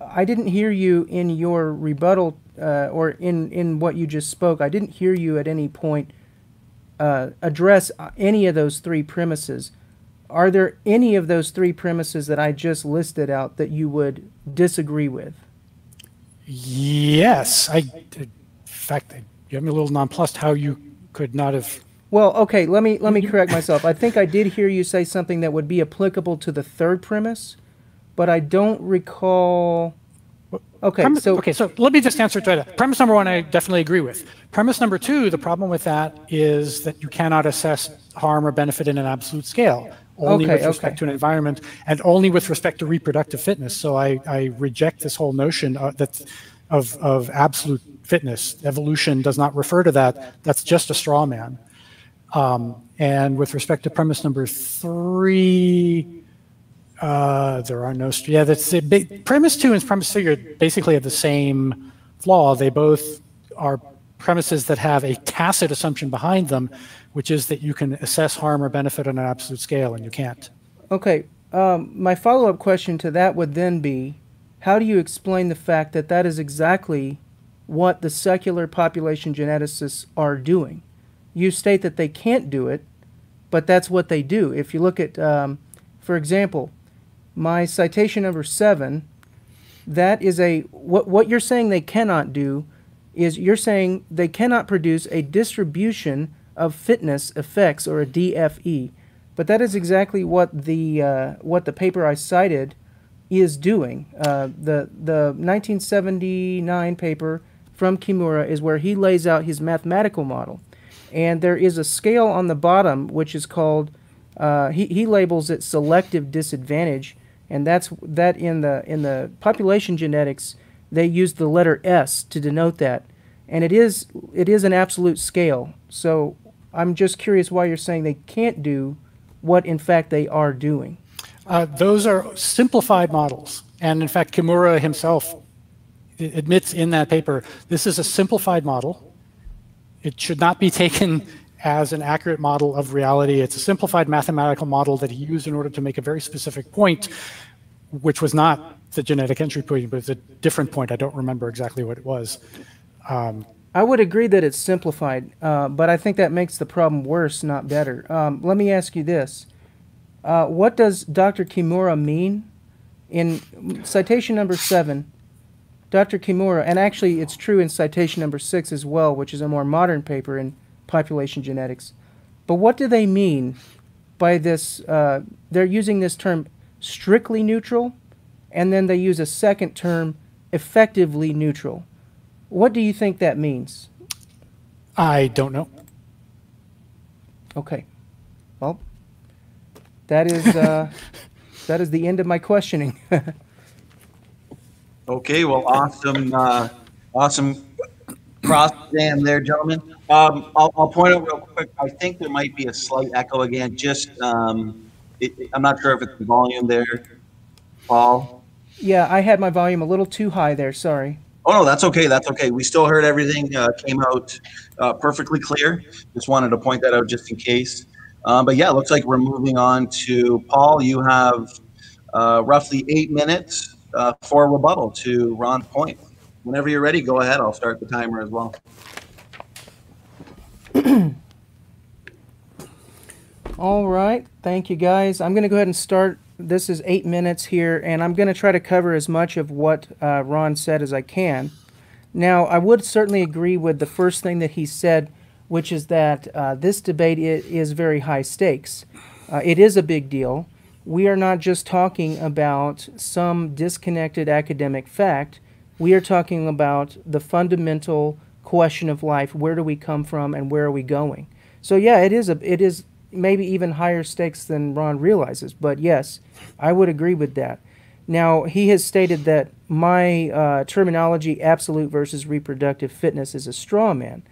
I didn't hear you in your rebuttal uh, or in, in what you just spoke. I didn't hear you at any point uh, address any of those three premises. Are there any of those three premises that I just listed out that you would disagree with? Yes. I, fact, you have me a little nonplussed how you could not have. Well, okay. Let me let me mm-hmm. correct myself. I think I did hear you say something that would be applicable to the third premise but I don't recall. Okay, premise, so okay, so let me just answer to that. Premise number one, I definitely agree with. Premise number two, the problem with that is that you cannot assess harm or benefit in an absolute scale, only okay, with respect okay. to an environment and only with respect to reproductive fitness. So I, I reject this whole notion of, that of of absolute fitness. Evolution does not refer to that. That's just a straw man. Um, and with respect to premise number three, uh, there are no. Yeah, that's the premise two and premise three are basically have the same flaw. They both are premises that have a tacit assumption behind them, which is that you can assess harm or benefit on an absolute scale, and you can't. Okay. Um, my follow-up question to that would then be, how do you explain the fact that that is exactly what the secular population geneticists are doing? You state that they can't do it, but that's what they do. If you look at, um, for example, my citation number seven, that is a what what you're saying they cannot do is you're saying they cannot produce a distribution of fitness effects or a DFE, but that is exactly what the uh, what the paper I cited is doing. Uh, the the 1979 paper from Kimura is where he lays out his mathematical model, and there is a scale on the bottom which is called uh, he he labels it selective disadvantage and that's that in the in the population genetics they use the letter S to denote that, and it is it is an absolute scale. So I'm just curious why you're saying they can't do what in fact they are doing. Uh, those are simplified models, and in fact, Kimura himself admits in that paper this is a simplified model. It should not be taken as an accurate model of reality. It's a simplified mathematical model that he used in order to make a very specific point, which was not the genetic entropy point, but it's a different point. I don't remember exactly what it was. Um, I would agree that it's simplified, uh, but I think that makes the problem worse, not better. Um, let me ask you this. Uh, what does Dr. Kimura mean? In citation number seven, Dr. Kimura, and actually it's true in citation number six as well, which is a more modern paper in population genetics. But what do they mean by this? Uh, they're using this term strictly neutral, and then they use a second term, effectively neutral. What do you think that means? I don't know. Okay. Well, that is uh, that is the end of my questioning. okay. Well, awesome, uh, awesome cross exam there, gentlemen. Um, I'll, I'll, point out real quick. I think there might be a slight echo again. Just um, it, I'm not sure if it's the volume there, Paul. Yeah, I had my volume a little too high there. Sorry. Oh no, that's okay. That's okay. We still heard everything. Uh, came out uh, perfectly clear. Just wanted to point that out just in case. Um, but yeah, it looks like we're moving on to Paul. You have uh, roughly eight minutes uh, for rebuttal to Ron's point. Whenever you're ready, go ahead. I'll start the timer as well. All right. Thank you, guys. I'm going to go ahead and start this is eight minutes here, and I'm going to try to cover as much of what uh, Ron said as I can. Now, I would certainly agree with the first thing that he said, which is that uh, this debate is very high stakes. Uh, it is a big deal. We are not just talking about some disconnected academic fact. We are talking about the fundamental question of life: where do we come from, and where are we going? So, yeah, it is a it is maybe even higher stakes than Ron realizes. But yes, I would agree with that. Now, he has stated that my uh, terminology, absolute versus reproductive fitness, is a straw man.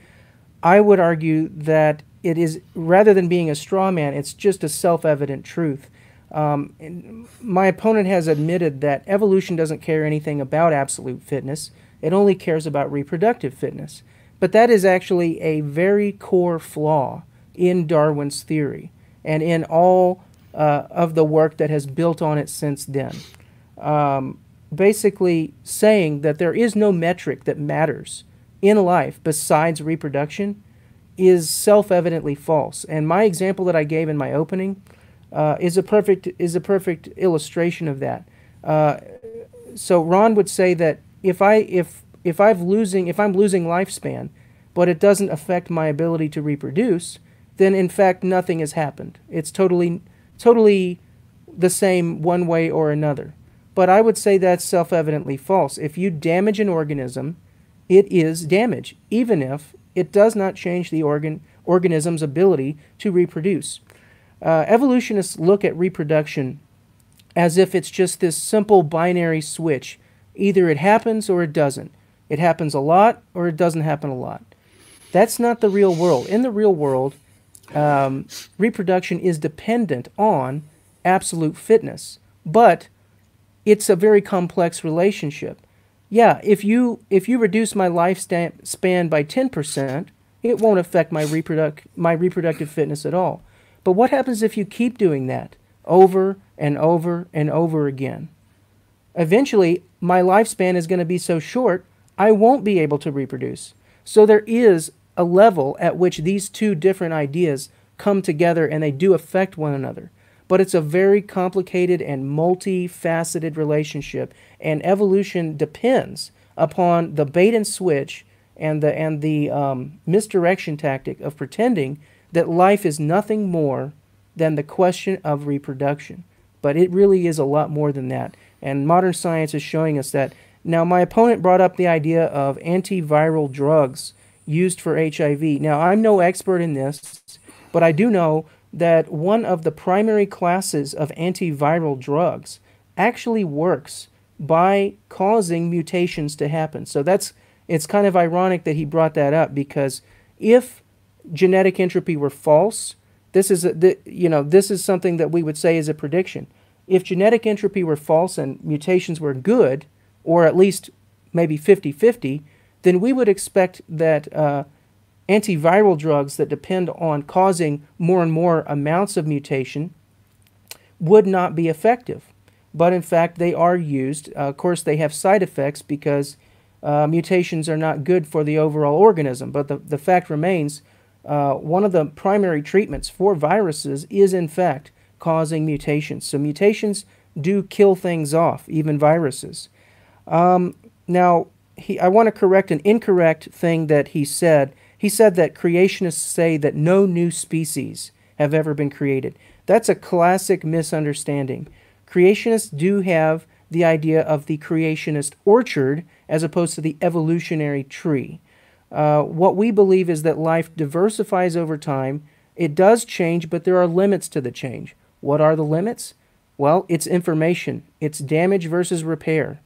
I would argue that it is, rather than being a straw man, it's just a self evident truth. Um, my opponent has admitted that evolution doesn't care anything about absolute fitness, it only cares about reproductive fitness. But that is actually a very core flaw in Darwin's theory and in all uh, of the work that has built on it since then. Um, basically, saying that there is no metric that matters in life besides reproduction is self-evidently false. And my example that I gave in my opening uh, is a perfect is a perfect illustration of that. Uh, so Ron would say that if I if if I'm losing if I'm losing lifespan, but it doesn't affect my ability to reproduce, then in fact nothing has happened. It's totally, totally the same one way or another. But I would say that's self evidently false. If you damage an organism, it is damage, even if it does not change the organ, organism's ability to reproduce. Uh, evolutionists look at reproduction as if it's just this simple binary switch. Either it happens or it doesn't. It happens a lot or it doesn't happen a lot. That's not the real world. In the real world, um, reproduction is dependent on absolute fitness, but it's a very complex relationship. Yeah, if you if you reduce my lifespan by 10%, it won't affect my reproduct my reproductive fitness at all. But what happens if you keep doing that over and over and over again? Eventually, my lifespan is going to be so short, I won't be able to reproduce. So there is a level at which these two different ideas come together and they do affect one another. But it's a very complicated and multifaceted relationship, and evolution depends upon the bait and switch and the and the um, misdirection tactic of pretending that life is nothing more than the question of reproduction. But it really is a lot more than that. And modern science is showing us that. Now, my opponent brought up the idea of antiviral drugs used for HIV. Now, I'm no expert in this, but I do know that one of the primary classes of antiviral drugs actually works by causing mutations to happen. So that's it's kind of ironic that he brought that up because if genetic entropy were false, this is a, you know this is something that we would say is a prediction. If genetic entropy were false and mutations were good, or at least maybe 50 50, then we would expect that uh, antiviral drugs that depend on causing more and more amounts of mutation would not be effective. But in fact, they are used. Uh, of course, they have side effects because uh, mutations are not good for the overall organism. But the, the fact remains uh, one of the primary treatments for viruses is, in fact, causing mutations. So mutations do kill things off, even viruses. Um, now, he, I want to correct an incorrect thing that he said. He said that creationists say that no new species have ever been created. That's a classic misunderstanding. Creationists do have the idea of the creationist orchard as opposed to the evolutionary tree. Uh, what we believe is that life diversifies over time. It does change, but there are limits to the change. What are the limits? Well, it's information. It's damage versus repair.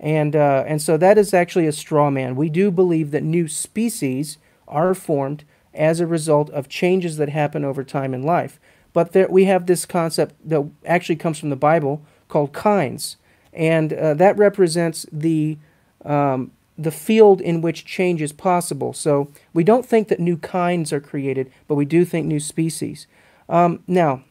And, uh, and so that is actually a straw man. We do believe that new species are formed as a result of changes that happen over time in life. But there, we have this concept that actually comes from the Bible called kinds. And uh, that represents the, um, the field in which change is possible. So we don't think that new kinds are created, but we do think new species. Um, now,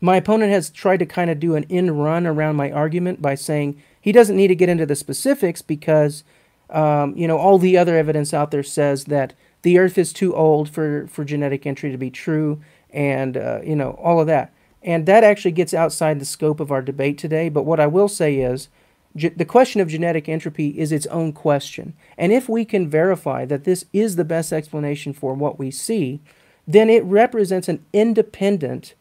my opponent has tried to kind of do an in run around my argument by saying he doesn't need to get into the specifics because, um, you know, all the other evidence out there says that the Earth is too old for, for genetic entropy to be true, and, uh, you know, all of that. And that actually gets outside the scope of our debate today. But what I will say is the question of genetic entropy is its own question. And if we can verify that this is the best explanation for what we see, then it represents an independent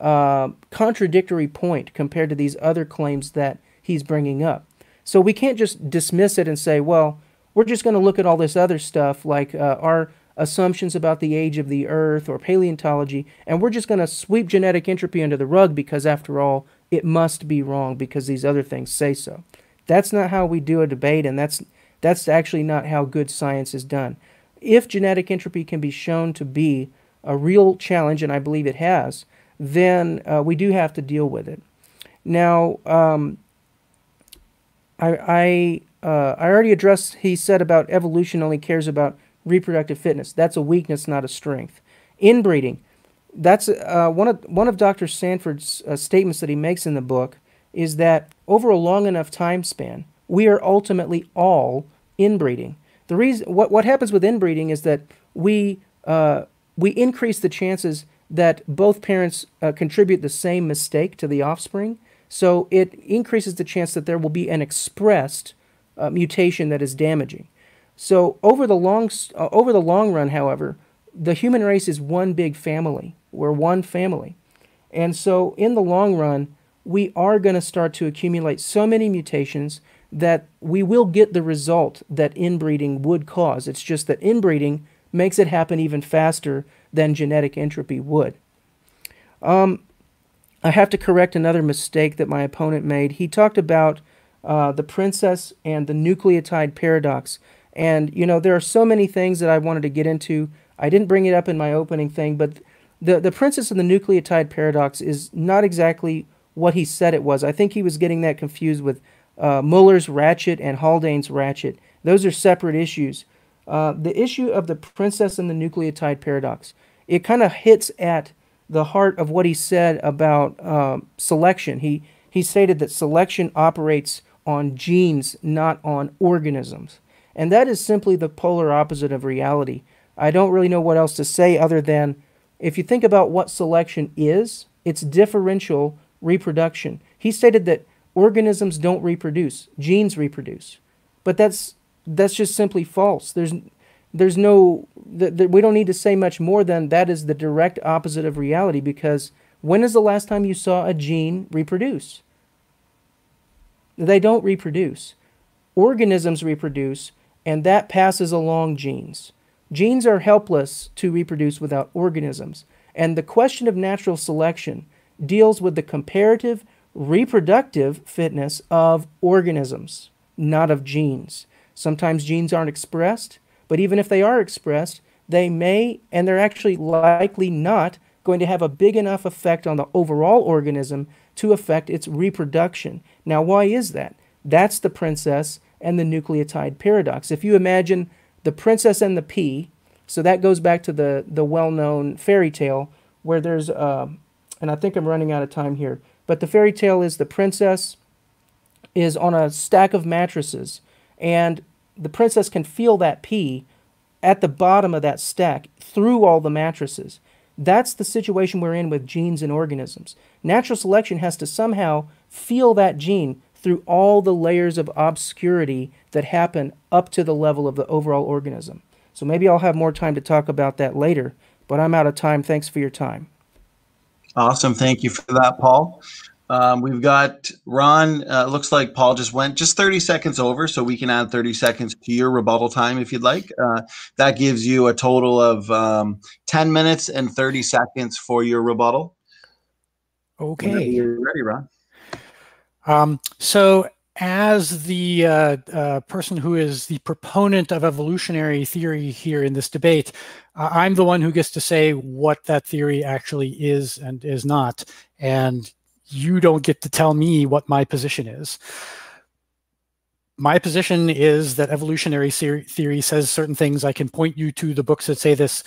uh, contradictory point compared to these other claims that he's bringing up. So we can't just dismiss it and say, well, we're just going to look at all this other stuff like uh, our assumptions about the age of the earth or paleontology, and we're just going to sweep genetic entropy under the rug because, after all, it must be wrong because these other things say so. That's not how we do a debate, and that's, that's actually not how good science is done. If genetic entropy can be shown to be a real challenge, and I believe it has, then uh, we do have to deal with it. Now, um, I, I, uh, I already addressed, he said about evolution only cares about reproductive fitness. That's a weakness, not a strength. Inbreeding, that's uh, one, of, one of Dr. Sanford's uh, statements that he makes in the book is that over a long enough time span, we are ultimately all inbreeding. The reason, what, what happens with inbreeding is that we, uh, we increase the chances that both parents uh, contribute the same mistake to the offspring. So it increases the chance that there will be an expressed uh, mutation that is damaging. So over the long uh, over the long run, however, the human race is one big family. We're one family, and so in the long run, we are going to start to accumulate so many mutations that we will get the result that inbreeding would cause. It's just that inbreeding makes it happen even faster than genetic entropy would. Um, I have to correct another mistake that my opponent made. He talked about uh, the princess and the nucleotide paradox. And, you know, there are so many things that I wanted to get into. I didn't bring it up in my opening thing, but the, the princess and the nucleotide paradox is not exactly what he said it was. I think he was getting that confused with uh, Muller's ratchet and Haldane's ratchet. Those are separate issues. Uh, the issue of the princess and the nucleotide paradox, it kind of hits at the heart of what he said about um, selection. He, he stated that selection operates on genes, not on organisms. And that is simply the polar opposite of reality. I don't really know what else to say other than if you think about what selection is, it's differential reproduction. He stated that organisms don't reproduce, genes reproduce. But that's that's just simply false. There's there's no th- th- we don't need to say much more than that is the direct opposite of reality because when is the last time you saw a gene reproduce? They don't reproduce. Organisms reproduce and that passes along genes. Genes are helpless to reproduce without organisms. And the question of natural selection deals with the comparative reproductive fitness of organisms, not of genes. Sometimes genes aren't expressed, but even if they are expressed, they may and they're actually likely not going to have a big enough effect on the overall organism to affect its reproduction. Now, why is that? That's the princess and the nucleotide paradox. If you imagine the princess and the pea, so that goes back to the, the well known fairy tale where there's, uh, and I think I'm running out of time here, but the fairy tale is the princess is on a stack of mattresses, and the princess can feel that pea at the bottom of that stack through all the mattresses. That's the situation we're in with genes and organisms. Natural selection has to somehow feel that gene through all the layers of obscurity that happen up to the level of the overall organism. So maybe I'll have more time to talk about that later, but I'm out of time. Thanks for your time. Awesome. Thank you for that, Paul. Um, we've got Ron. Uh, looks like Paul just went just 30 seconds over, so we can add 30 seconds to your rebuttal time if you'd like. Uh, that gives you a total of um, 10 minutes and 30 seconds for your rebuttal. Okay. You're ready, Ron. Um, so, as the uh, uh, person who is the proponent of evolutionary theory here in this debate, uh, I'm the one who gets to say what that theory actually is and is not. And you don't get to tell me what my position is. My position is that evolutionary theory says certain things. I can point you to the books that say this,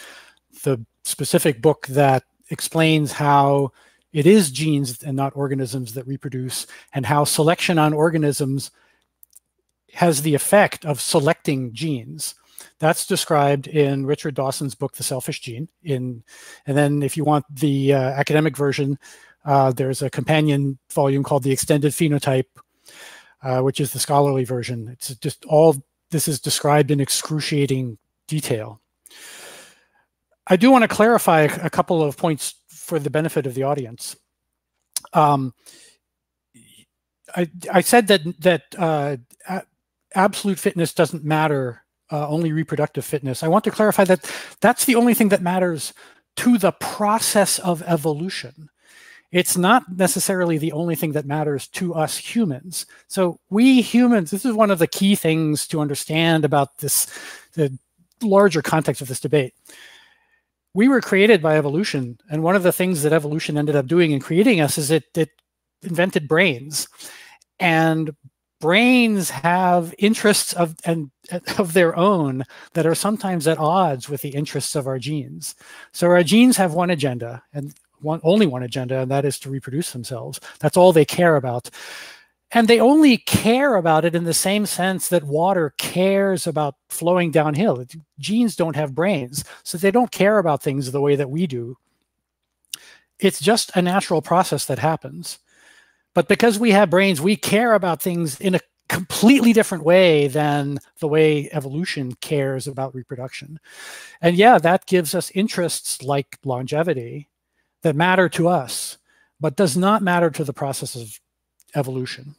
the specific book that explains how it is genes and not organisms that reproduce, and how selection on organisms has the effect of selecting genes. That's described in Richard Dawkins's book, The Selfish Gene. In, and then if you want the uh, academic version, uh, there's a companion volume called The Extended Phenotype, uh, which is the scholarly version. It's just all this is described in excruciating detail. I do want to clarify a couple of points for the benefit of the audience. Um, I, I, said that that uh, absolute fitness doesn't matter, uh, only reproductive fitness. I want to clarify that that's the only thing that matters to the process of evolution it's not necessarily the only thing that matters to us humans. So we humans, this is one of the key things to understand about this, the larger context of this debate. We were created by evolution, and one of the things that evolution ended up doing in creating us is it, it invented brains. And brains have interests of and of their own that are sometimes at odds with the interests of our genes. So our genes have one agenda, and one only one agenda, and that is to reproduce themselves. That's all they care about. And they only care about it in the same sense that water cares about flowing downhill. Genes don't have brains, so they don't care about things the way that we do. It's just a natural process that happens. But because we have brains, we care about things in a completely different way than the way evolution cares about reproduction. And yeah, that gives us interests like longevity that matter to us, but does not matter to the process of evolution.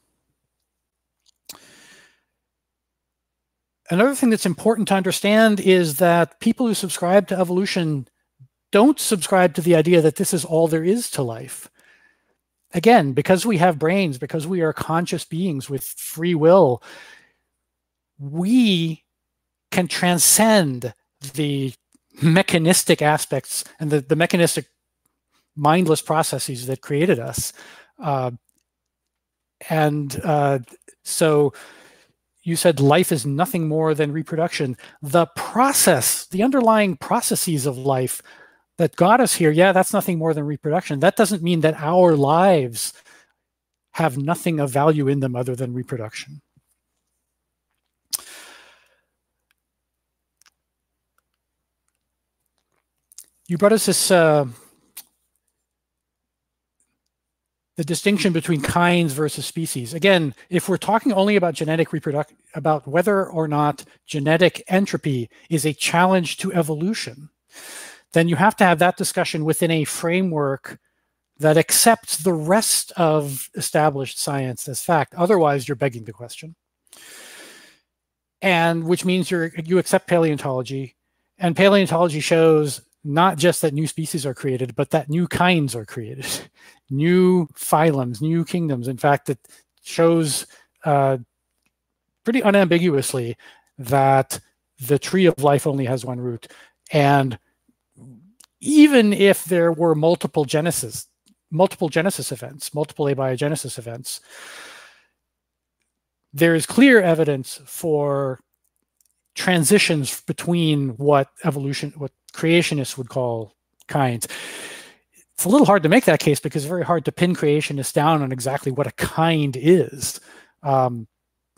Another thing that's important to understand is that people who subscribe to evolution don't subscribe to the idea that this is all there is to life. Again, because we have brains, because we are conscious beings with free will, we can transcend the mechanistic aspects and the, the mechanistic mindless processes that created us. Uh, and uh, so you said life is nothing more than reproduction. The process, the underlying processes of life that got us here, yeah, that's nothing more than reproduction. That doesn't mean that our lives have nothing of value in them other than reproduction. You brought us this uh, the distinction between kinds versus species. Again, if we're talking only about genetic reproduction, about whether or not genetic entropy is a challenge to evolution, then you have to have that discussion within a framework that accepts the rest of established science as fact. Otherwise, you're begging the question. And which means you're you accept paleontology, and paleontology shows not just that new species are created, but that new kinds are created, new phylums, new kingdoms. In fact, it shows uh, pretty unambiguously that the tree of life only has one root. And even if there were multiple genesis, multiple genesis events, multiple abiogenesis events, there is clear evidence for transitions between what evolution, what creationists would call kinds. It's a little hard to make that case because it's very hard to pin creationists down on exactly what a kind is. Um,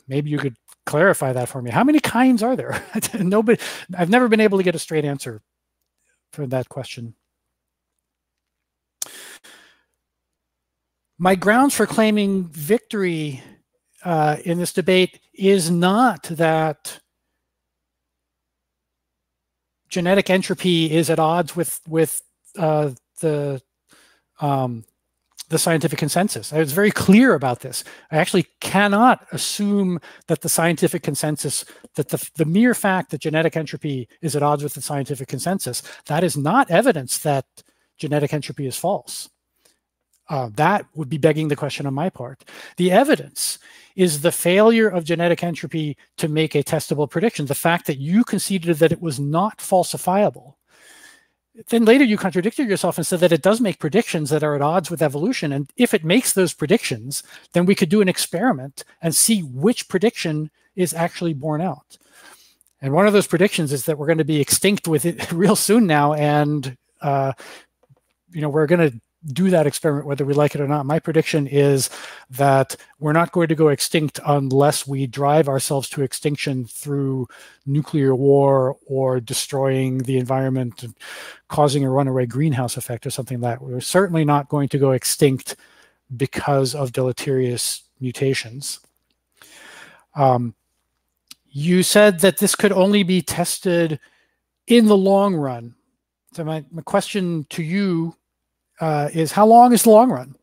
maybe you could clarify that for me. How many kinds are there? Nobody, I've never been able to get a straight answer for that question. My grounds for claiming victory uh, in this debate is not that genetic entropy is at odds with with uh, the um, the scientific consensus. I was very clear about this. I actually cannot assume that the scientific consensus, that the, the mere fact that genetic entropy is at odds with the scientific consensus, that is not evidence that genetic entropy is false. Uh, that would be begging the question on my part. The evidence is the failure of genetic entropy to make a testable prediction, the fact that you conceded that it was not falsifiable. Then later you contradicted yourself and said that it does make predictions that are at odds with evolution. And if it makes those predictions, then we could do an experiment and see which prediction is actually borne out. And one of those predictions is that we're going to be extinct with it real soon now. And, uh, you know, we're going to do that experiment whether we like it or not. My prediction is that we're not going to go extinct unless we drive ourselves to extinction through nuclear war or destroying the environment and causing a runaway greenhouse effect or something like that. We're certainly not going to go extinct because of deleterious mutations. Um, you said that this could only be tested in the long run. So my, my question to you uh, is how long is the long run?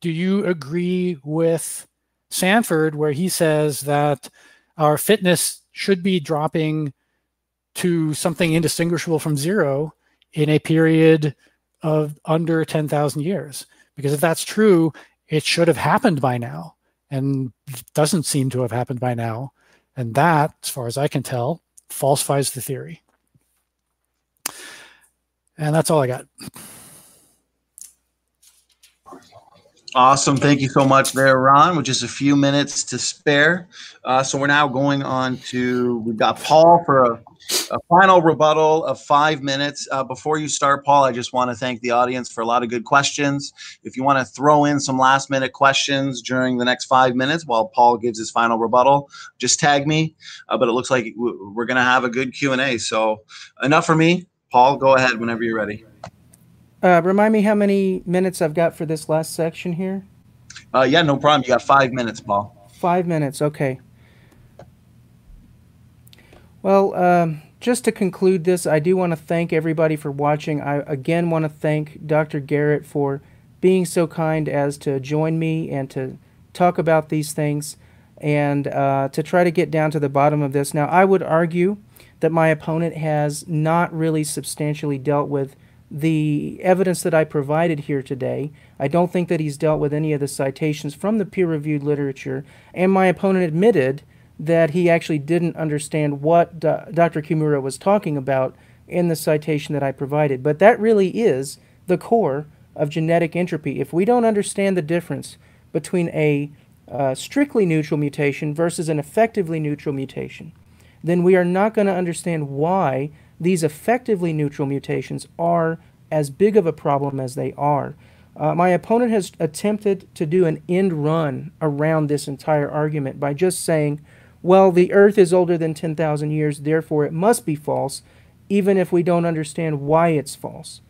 Do you agree with Sanford where he says that our fitness should be dropping to something indistinguishable from zero in a period of under 10,000 years? Because if that's true, it should have happened by now and doesn't seem to have happened by now. And that, as far as I can tell, falsifies the theory. And that's all I got. Awesome. Thank you so much there, Ron, with just a few minutes to spare. Uh, so we're now going on to, we've got Paul for a, a final rebuttal of five minutes. Uh, before you start, Paul, I just want to thank the audience for a lot of good questions. If you want to throw in some last minute questions during the next five minutes while Paul gives his final rebuttal, just tag me. Uh, but it looks like we're going to have a good Q&A. So enough for me. Paul, go ahead whenever you're ready. Uh, remind me how many minutes I've got for this last section here. Uh, yeah, no problem. You got five minutes, Paul. Five minutes, okay. Well, um, just to conclude this, I do want to thank everybody for watching. I again want to thank Dr. Garret for being so kind as to join me and to talk about these things and uh, to try to get down to the bottom of this. Now, I would argue that my opponent has not really substantially dealt with the evidence that I provided here today. I don't think that he's dealt with any of the citations from the peer reviewed literature, and my opponent admitted that he actually didn't understand what Dr. Kimura was talking about in the citation that I provided. But that really is the core of genetic entropy. If we don't understand the difference between a uh, strictly neutral mutation versus an effectively neutral mutation, then we are not going to understand why these effectively neutral mutations are as big of a problem as they are. Uh, my opponent has attempted to do an end run around this entire argument by just saying, well, the Earth is older than 10,000 years, therefore it must be false, even if we don't understand why it's false.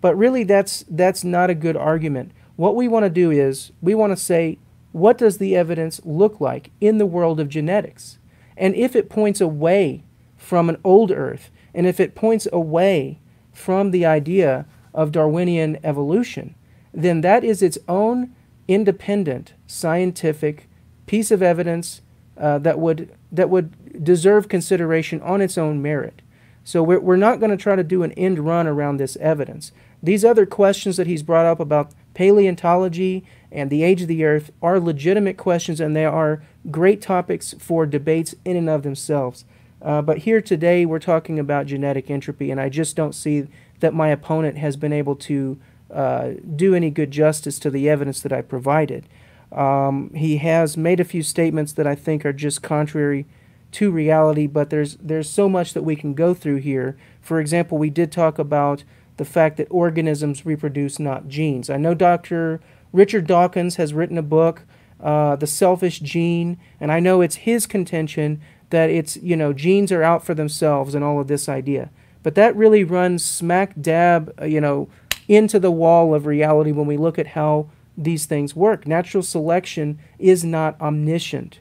But really, that's, that's not a good argument. What we want to do is we want to say, what does the evidence look like in the world of genetics? And if it points away from an old Earth, and if it points away from the idea of Darwinian evolution, then that is its own independent scientific piece of evidence uh, that would that would deserve consideration on its own merit. So we're, we're not going to try to do an end run around this evidence. These other questions that he's brought up about paleontology and the age of the earth are legitimate questions and they are great topics for debates in and of themselves. Uh, but here today, we're talking about genetic entropy, and I just don't see that my opponent has been able to uh, do any good justice to the evidence that I provided. Um, he has made a few statements that I think are just contrary to reality, but there's there's so much that we can go through here. For example, we did talk about the fact that organisms reproduce, not genes. I know Dr. Richard Dawkins has written a book, uh, The Selfish Gene, and I know it's his contention that it's, you know, genes are out for themselves and all of this idea. But that really runs smack dab, uh, you know, into the wall of reality when we look at how these things work. Natural selection is not omniscient.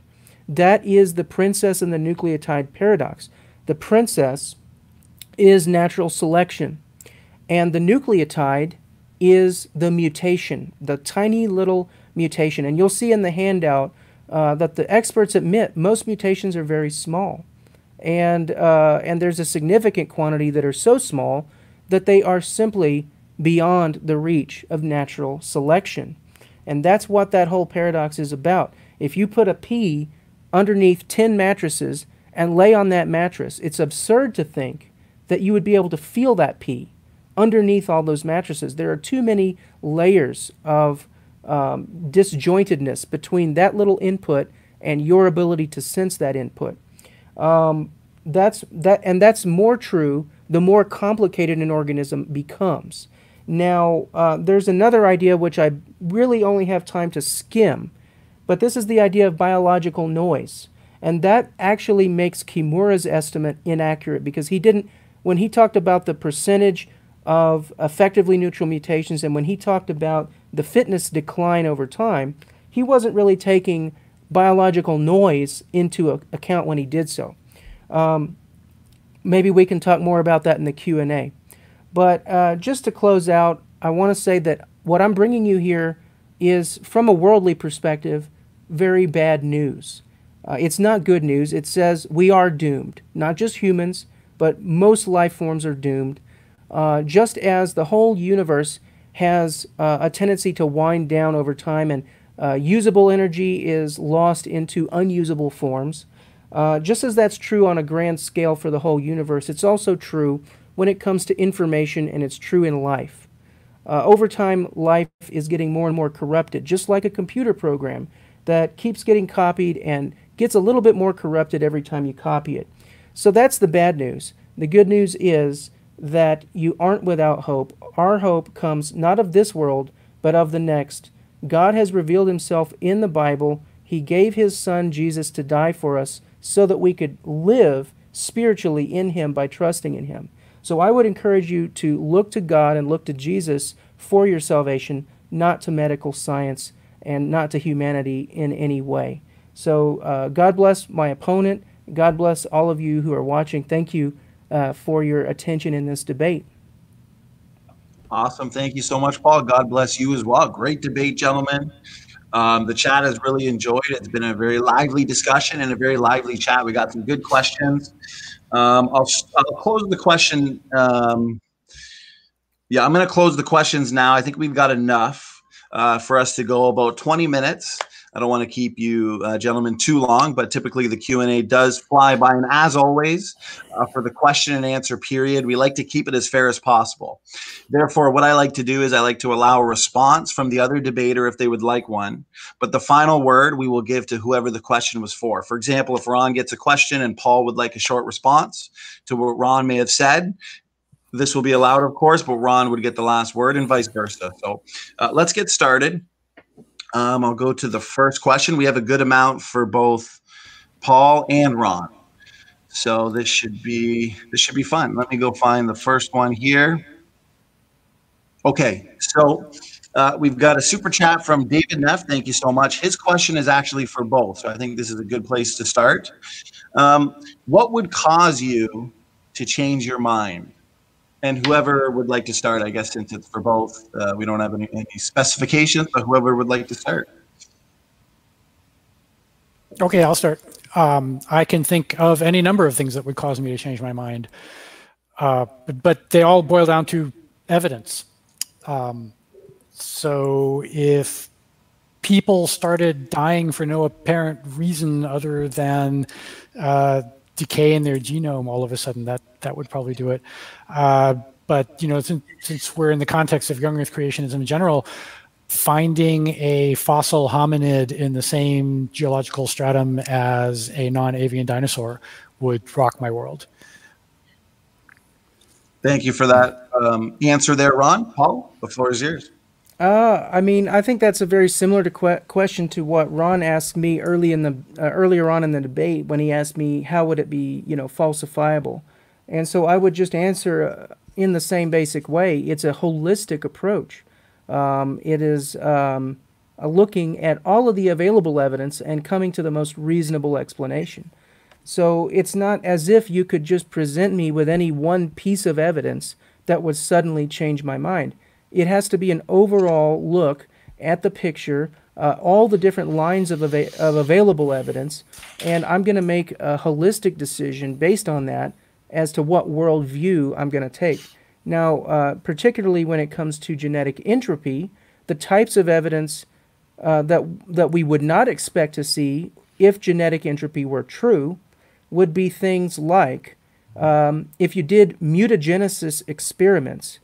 That is the princess and the nucleotide paradox. The princess is natural selection. And the nucleotide is the mutation, the tiny little mutation. And you'll see in the handout uh, that the experts admit most mutations are very small. And, uh, and there's a significant quantity that are so small that they are simply beyond the reach of natural selection. And that's what that whole paradox is about. If you put a pea underneath 10 mattresses and lay on that mattress, it's absurd to think that you would be able to feel that pea underneath all those mattresses. There are too many layers of um, disjointedness between that little input and your ability to sense that input. Um, that's that, and that's more true the more complicated an organism becomes. Now, uh, there's another idea which I really only have time to skim, but this is the idea of biological noise. And that actually makes Kimura's estimate inaccurate because he didn't, when he talked about the percentage of effectively neutral mutations and when he talked about the fitness decline over time, he wasn't really taking biological noise into account when he did so. Um, maybe we can talk more about that in the Q&A. But uh, just to close out, I want to say that what I'm bringing you here is, from a worldly perspective, very bad news. Uh, it's not good news. It says we are doomed. Not just humans, but most life forms are doomed. Uh, just as the whole universe has uh, a tendency to wind down over time and uh, usable energy is lost into unusable forms, uh, just as that's true on a grand scale for the whole universe, it's also true when it comes to information, and it's true in life. Uh, over time, life is getting more and more corrupted, just like a computer program that keeps getting copied and gets a little bit more corrupted every time you copy it. So that's the bad news. The good news is that you aren't without hope. Our hope comes not of this world, but of the next. God has revealed himself in the Bible. He gave his son Jesus to die for us so that we could live spiritually in him by trusting in him. So I would encourage you to look to God and look to Jesus for your salvation, not to medical science and not to humanity in any way. So uh, God bless my opponent. God bless all of you who are watching. Thank you uh, for your attention in this debate. Awesome. Thank you so much, Paul. God bless you as well. Great debate, gentlemen. Um, the chat has really enjoyed it. It's been a very lively discussion and a very lively chat. We got some good questions. Um, I'll, I'll close the question. Um, yeah, I'm going to close the questions now. I think we've got enough uh, for us to go about 20 minutes. I don't want to keep you uh, gentlemen too long, but typically the Q&A does fly by. And as always, uh, for the question and answer period, we like to keep it as fair as possible. Therefore, what I like to do is I like to allow a response from the other debater if they would like one. But the final word we will give to whoever the question was for. For example, if Ron gets a question and Paul would like a short response to what Ron may have said, this will be allowed, of course, but Ron would get the last word and vice versa. So uh, let's get started. Um, I'll go to the first question. We have a good amount for both Paul and Ron. So this should be this should be fun. Let me go find the first one here. Okay, so uh, we've got a super chat from David Neff. Thank you so much. His question is actually for both, so I think this is a good place to start. Um, what would cause you to change your mind? And whoever would like to start, I guess, since it's for both, uh, we don't have any, any specifications, but whoever would like to start. Okay, I'll start. Um, I can think of any number of things that would cause me to change my mind, uh, but, they all boil down to evidence. Um, so if people started dying for no apparent reason other than uh, decay in their genome all of a sudden, that that would probably do it. Uh, but you know, since, since we're in the context of young Earth creationism in general, finding a fossil hominid in the same geological stratum as a non-avian dinosaur would rock my world. Thank you for that um, answer there, Ron. Paul, the floor is yours. Uh, I mean, I think that's a very similar to que- question to what Ron asked me early in the uh, earlier on in the debate when he asked me how would it be, you know, falsifiable, and so I would just answer uh, in the same basic way. It's a holistic approach. Um, it is um, looking at all of the available evidence and coming to the most reasonable explanation. So it's not as if you could just present me with any one piece of evidence that would suddenly change my mind. It has to be an overall look at the picture, uh, all the different lines of, of available evidence, and I'm going to make a holistic decision based on that as to what worldview I'm going to take. Now, uh, particularly when it comes to genetic entropy, the types of evidence uh, that that we would not expect to see if genetic entropy were true would be things like um, if you did mutagenesis experiments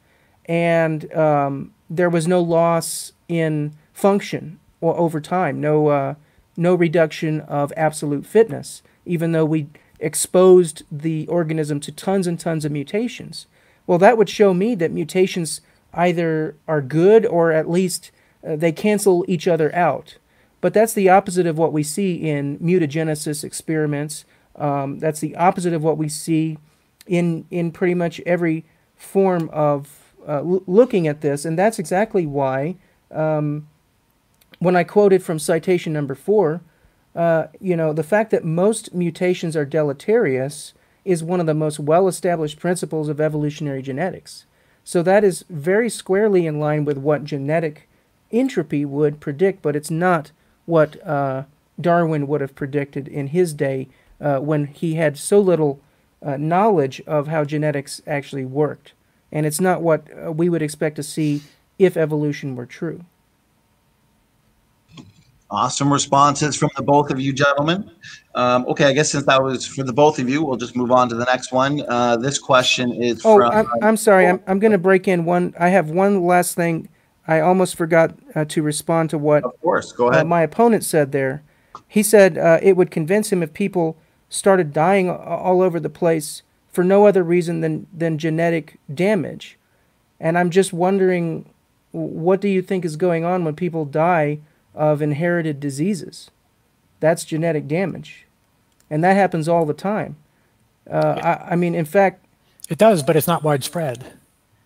and um, there was no loss in function or over time, no uh, no reduction of absolute fitness, even though we exposed the organism to tons and tons of mutations. Well, that would show me that mutations either are good or at least uh, they cancel each other out. But that's the opposite of what we see in mutagenesis experiments. Um, that's the opposite of what we see in in pretty much every form of uh, looking at this, and that's exactly why um, when I quoted from citation number four, uh, you know, the fact that most mutations are deleterious is one of the most well-established principles of evolutionary genetics. So that is very squarely in line with what genetic entropy would predict, but it's not what uh, Darwin would have predicted in his day uh, when he had so little uh, knowledge of how genetics actually worked. And it's not what uh, we would expect to see if evolution were true. Awesome responses from the both of you gentlemen. Um, okay, I guess since that was for the both of you, we'll just move on to the next one. Uh, this question is Oh, from. I'm, I'm sorry. I'm, I'm going to break in one. I have one last thing. I almost forgot uh, to respond to what of course, go uh, ahead. my opponent said there. He said uh, it would convince him if people started dying all over the place for no other reason than, than genetic damage. And I'm just wondering, what do you think is going on when people die of inherited diseases? That's genetic damage. And that happens all the time. Uh, I, I mean, in fact, It does, but it's not widespread.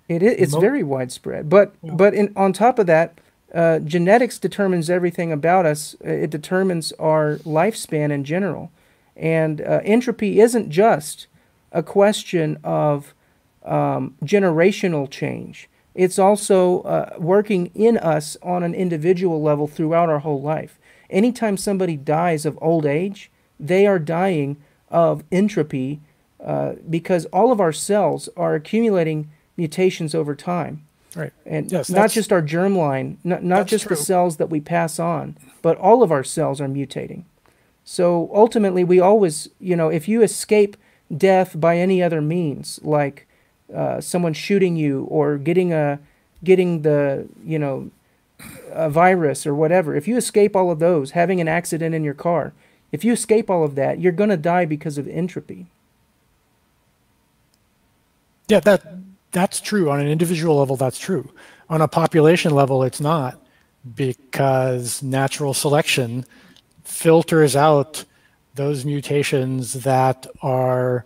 it is, it's Mo- very widespread. But but in, on top of that, uh, genetics determines everything about us. Uh, It determines our lifespan in general, and uh, entropy isn't just a question of um, generational change. It's also uh, working in us on an individual level throughout our whole life. Anytime somebody dies of old age, they are dying of entropy uh, because all of our cells are accumulating mutations over time. Right. And Yes, not just our germline, not, not just the cells that we pass on, but all of our cells are mutating. So ultimately, we always, you know, if you escape death by any other means, like uh, someone shooting you or getting a getting the, you know, a virus or whatever, if you escape all of those, having an accident in your car, if you escape all of that, you're going to die because of entropy. Yeah, that that's true. On an individual level, that's true. On a population level, it's not because natural selection filters out those mutations that are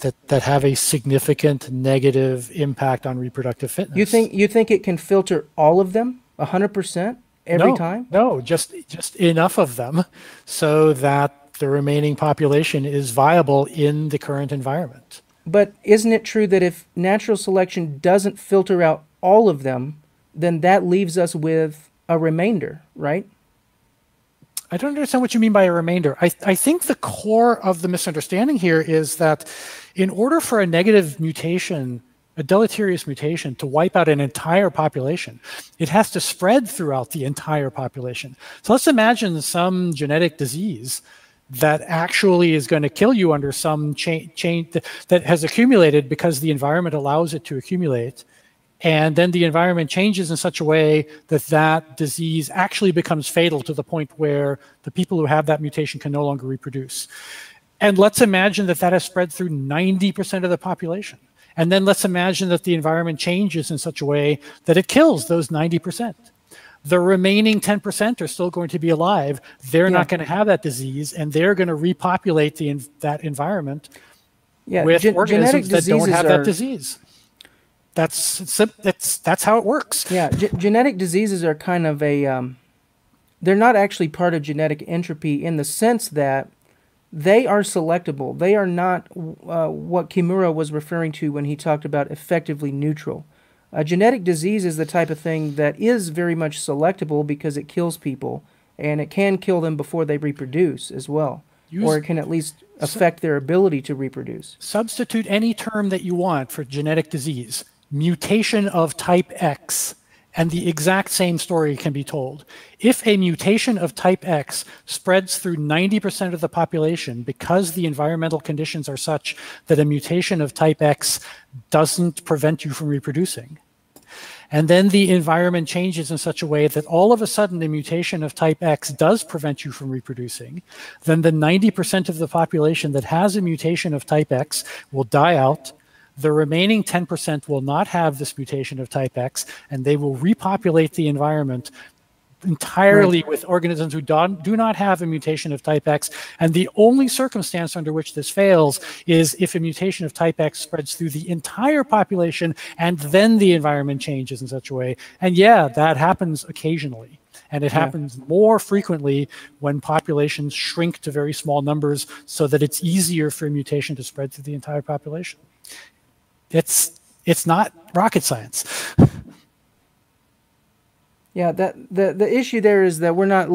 that that have a significant negative impact on reproductive fitness. You think you think it can filter all of them, hundred percent every no, time? No, just just enough of them so that the remaining population is viable in the current environment. But isn't it true that if natural selection doesn't filter out all of them, then that leaves us with a remainder, right? I don't understand what you mean by a remainder. I, I think the core of the misunderstanding here is that in order for a negative mutation, a deleterious mutation, to wipe out an entire population, it has to spread throughout the entire population. So let's imagine some genetic disease that actually is going to kill you under some chain, chain that has accumulated because the environment allows it to accumulate and then the environment changes in such a way that that disease actually becomes fatal to the point where the people who have that mutation can no longer reproduce. And let's imagine that that has spread through 90% of the population. And then let's imagine that the environment changes in such a way that it kills those 90%. The remaining 10% are still going to be alive. They're yeah. not going to have that disease, and they're going to repopulate the, that environment yeah, with gen- organisms that don't have are, that disease. That's that's that's how it works. Yeah, G- genetic diseases are kind of a um, they're not actually part of genetic entropy in the sense that they are selectable. They are not uh, what Kimura was referring to when he talked about effectively neutral. A genetic disease is the type of thing that is very much selectable because it kills people and it can kill them before they reproduce as well. Use, or it can at least affect their ability to reproduce. Substitute any term that you want for genetic disease. Mutation of type X and the exact same story can be told. If a mutation of type X spreads through 90% of the population because the environmental conditions are such that a mutation of type X doesn't prevent you from reproducing, and then the environment changes in such a way that all of a sudden a mutation of type X does prevent you from reproducing, then the 90% of the population that has a mutation of type X will die out the remaining 10% will not have this mutation of type X, and they will repopulate the environment entirely right. with organisms who do, do not have a mutation of type X. And the only circumstance under which this fails is if a mutation of type X spreads through the entire population and then the environment changes in such a way. And yeah, that happens occasionally. And it yeah. happens more frequently when populations shrink to very small numbers so that it's easier for a mutation to spread through the entire population. It's it's not rocket science. Yeah, that the the issue there is that we're not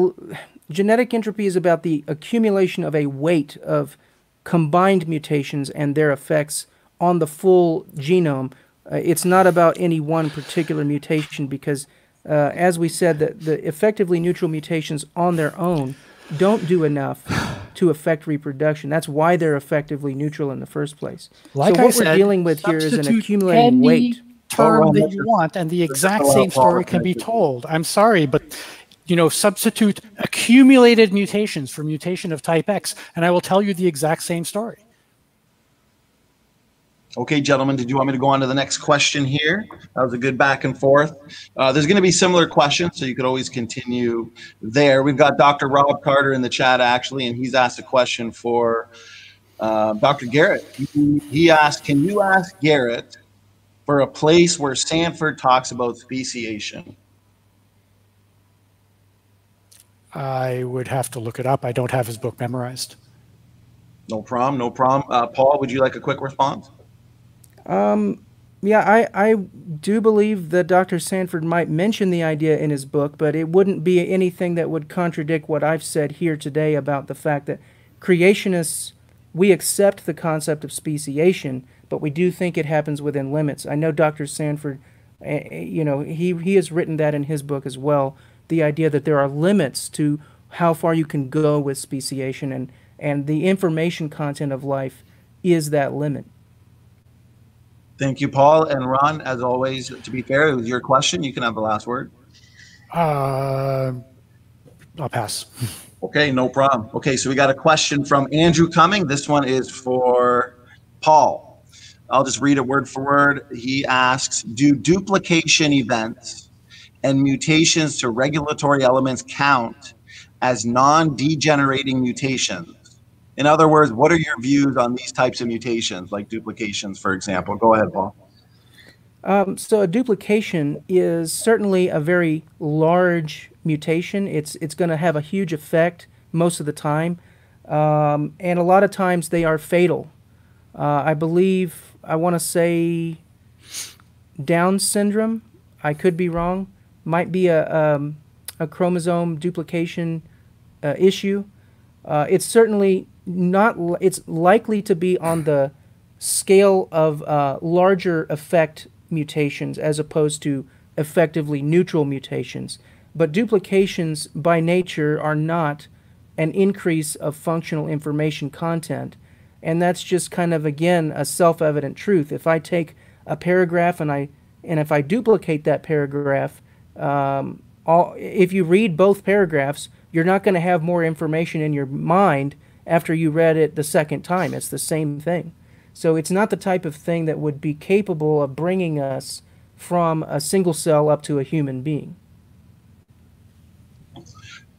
genetic entropy is about the accumulation of a weight of combined mutations and their effects on the full genome. Uh, it's not about any one particular mutation because, uh, as we said, that the effectively neutral mutations on their own don't do enough to affect reproduction. That's why they're effectively neutral in the first place. Like so what I we're dealing with here is an accumulating weight. Term that you want, and the exact same story can be told. I'm sorry, but you know, substitute accumulated mutations for mutation of type X, and I will tell you the exact same story. Okay, gentlemen, did you want me to go on to the next question here? That was a good back and forth. Uh, there's going to be similar questions, so you could always continue there. We've got Dr. Rob Carter in the chat, actually, and he's asked a question for uh, Dr. Garret. He, he asked, Can you ask Garret for a place where Sanford talks about speciation? I would have to look it up. I don't have his book memorized. No problem. No problem. Uh, Paul, would you like a quick response? Um, yeah, I, I do believe that Dr. Sanford might mention the idea in his book, but it wouldn't be anything that would contradict what I've said here today about the fact that creationists, we accept the concept of speciation, but we do think it happens within limits. I know Dr. Sanford, uh, you know, he, he has written that in his book as well, the idea that there are limits to how far you can go with speciation, and, and the information content of life is that limit. Thank you, Paul and Ron. As always, to be fair, it was your question. You can have the last word. Uh, I'll pass. Okay, no problem. Okay, so we got a question from Andrew Cumming. This one is for Paul. I'll just read it word for word. He asks Do duplication events and mutations to regulatory elements count as non degenerating mutations? In other words, what are your views on these types of mutations, like duplications, for example? Go ahead, Paul. Um, so a duplication is certainly a very large mutation. It's it's going to have a huge effect most of the time, um, and a lot of times they are fatal. Uh, I believe I want to say Down syndrome. I could be wrong. Might be a um, a chromosome duplication uh, issue. Uh, it's certainly not it's likely to be on the scale of uh, larger effect mutations as opposed to effectively neutral mutations. But duplications by nature are not an increase of functional information content. And that's just kind of, again, a self evident truth. If I take a paragraph and I And if I duplicate that paragraph, um, all, if you read both paragraphs, you're not going to have more information in your mind after you read it the second time. It's the same thing. So it's not the type of thing that would be capable of bringing us from a single cell up to a human being.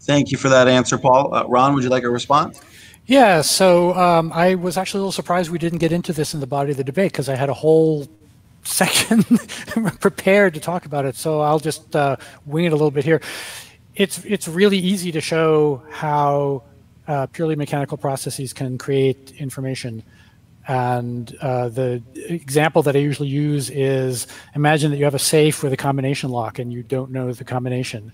Thank you for that answer, Paul. Uh, Ron, would you like a response? Yeah, so um, I was actually a little surprised we didn't get into this in the body of the debate because I had a whole section prepared to talk about it. So I'll just uh, wing it a little bit here. It's it's really easy to show how uh, purely mechanical processes can create information. And uh, the example that I usually use is imagine that you have a safe with a combination lock and you don't know the combination.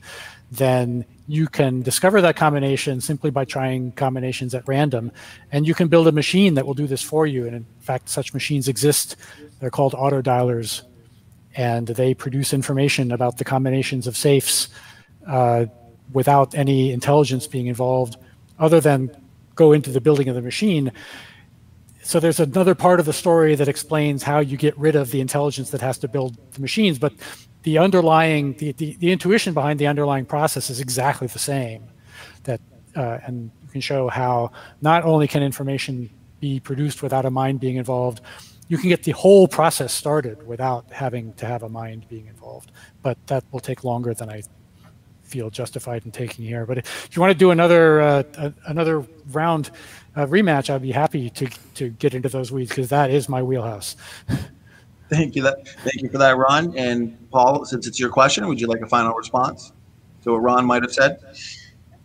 Then you can discover that combination simply by trying combinations at random. And you can build a machine that will do this for you. And in fact, such machines exist. They're called auto dialers. And they produce information about the combinations of safes uh, without any intelligence being involved other than go into the building of the machine. So there's another part of the story that explains how you get rid of the intelligence that has to build the machines but the underlying the, the, the intuition behind the underlying process is exactly the same. That uh, and you can show how not only can information be produced without a mind being involved you can get the whole process started without having to have a mind being involved but that will take longer than i feel justified in taking here but if you want to do another uh, another round a rematch, I'd be happy to to get into those weeds because that is my wheelhouse. Thank you. That thank you for that, Ron and Paul. Since it's your question, would you like a final response to what Ron might have said?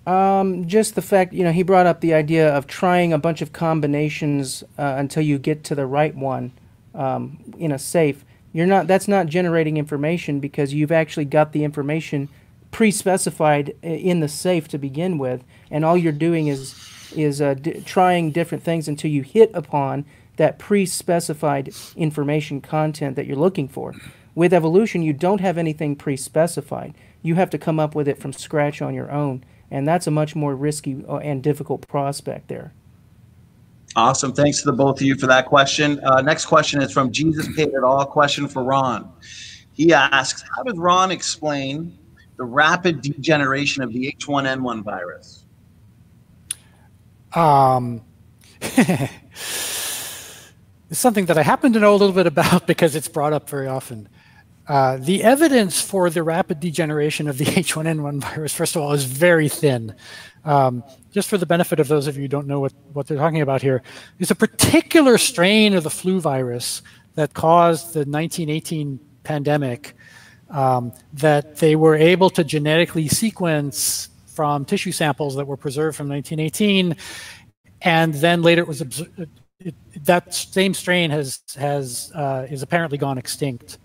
Um, just the fact, you know, he brought up the idea of trying a bunch of combinations uh, until you get to the right one um, in a safe. You're not. That's not generating information because you've actually got the information pre-specified in the safe to begin with, and all you're doing is is uh, trying different things until you hit upon that pre-specified information content that you're looking for. With evolution, you don't have anything pre-specified. You have to come up with it from scratch on your own, and that's a much more risky uh, and difficult prospect there. Awesome. Thanks to the both of you for that question. Uh, next question is from Jesus Paid It All. Question for Ron. He asks, how does Ron explain the rapid degeneration of the H1N1 virus? Um, it's something that I happen to know a little bit about because it's brought up very often. Uh, the evidence for the rapid degeneration of the H1N1 virus, first of all, is very thin. Um, just for the benefit of those of you who don't know what, what they're talking about here, there's a particular strain of the flu virus that caused the 1918 pandemic um, that they were able to genetically sequence from tissue samples that were preserved from 1918, and then later it was it, that same strain has has uh, is apparently gone extinct.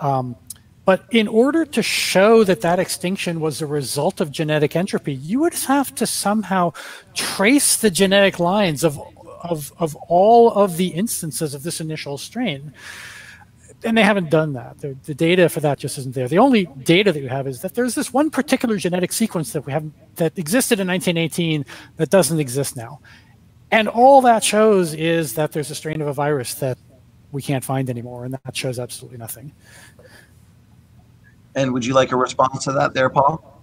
Um, but in order to show that that extinction was a result of genetic entropy, you would have to somehow trace the genetic lines of of of all of the instances of this initial strain and they haven't done that. The, the, data for that just isn't there. The only data that you have is that there's this one particular genetic sequence that we have that existed in 1918 that doesn't exist now, and all that shows is that there's a strain of a virus that we can't find anymore, and that shows absolutely nothing. And would you like a response to that, there, Paul?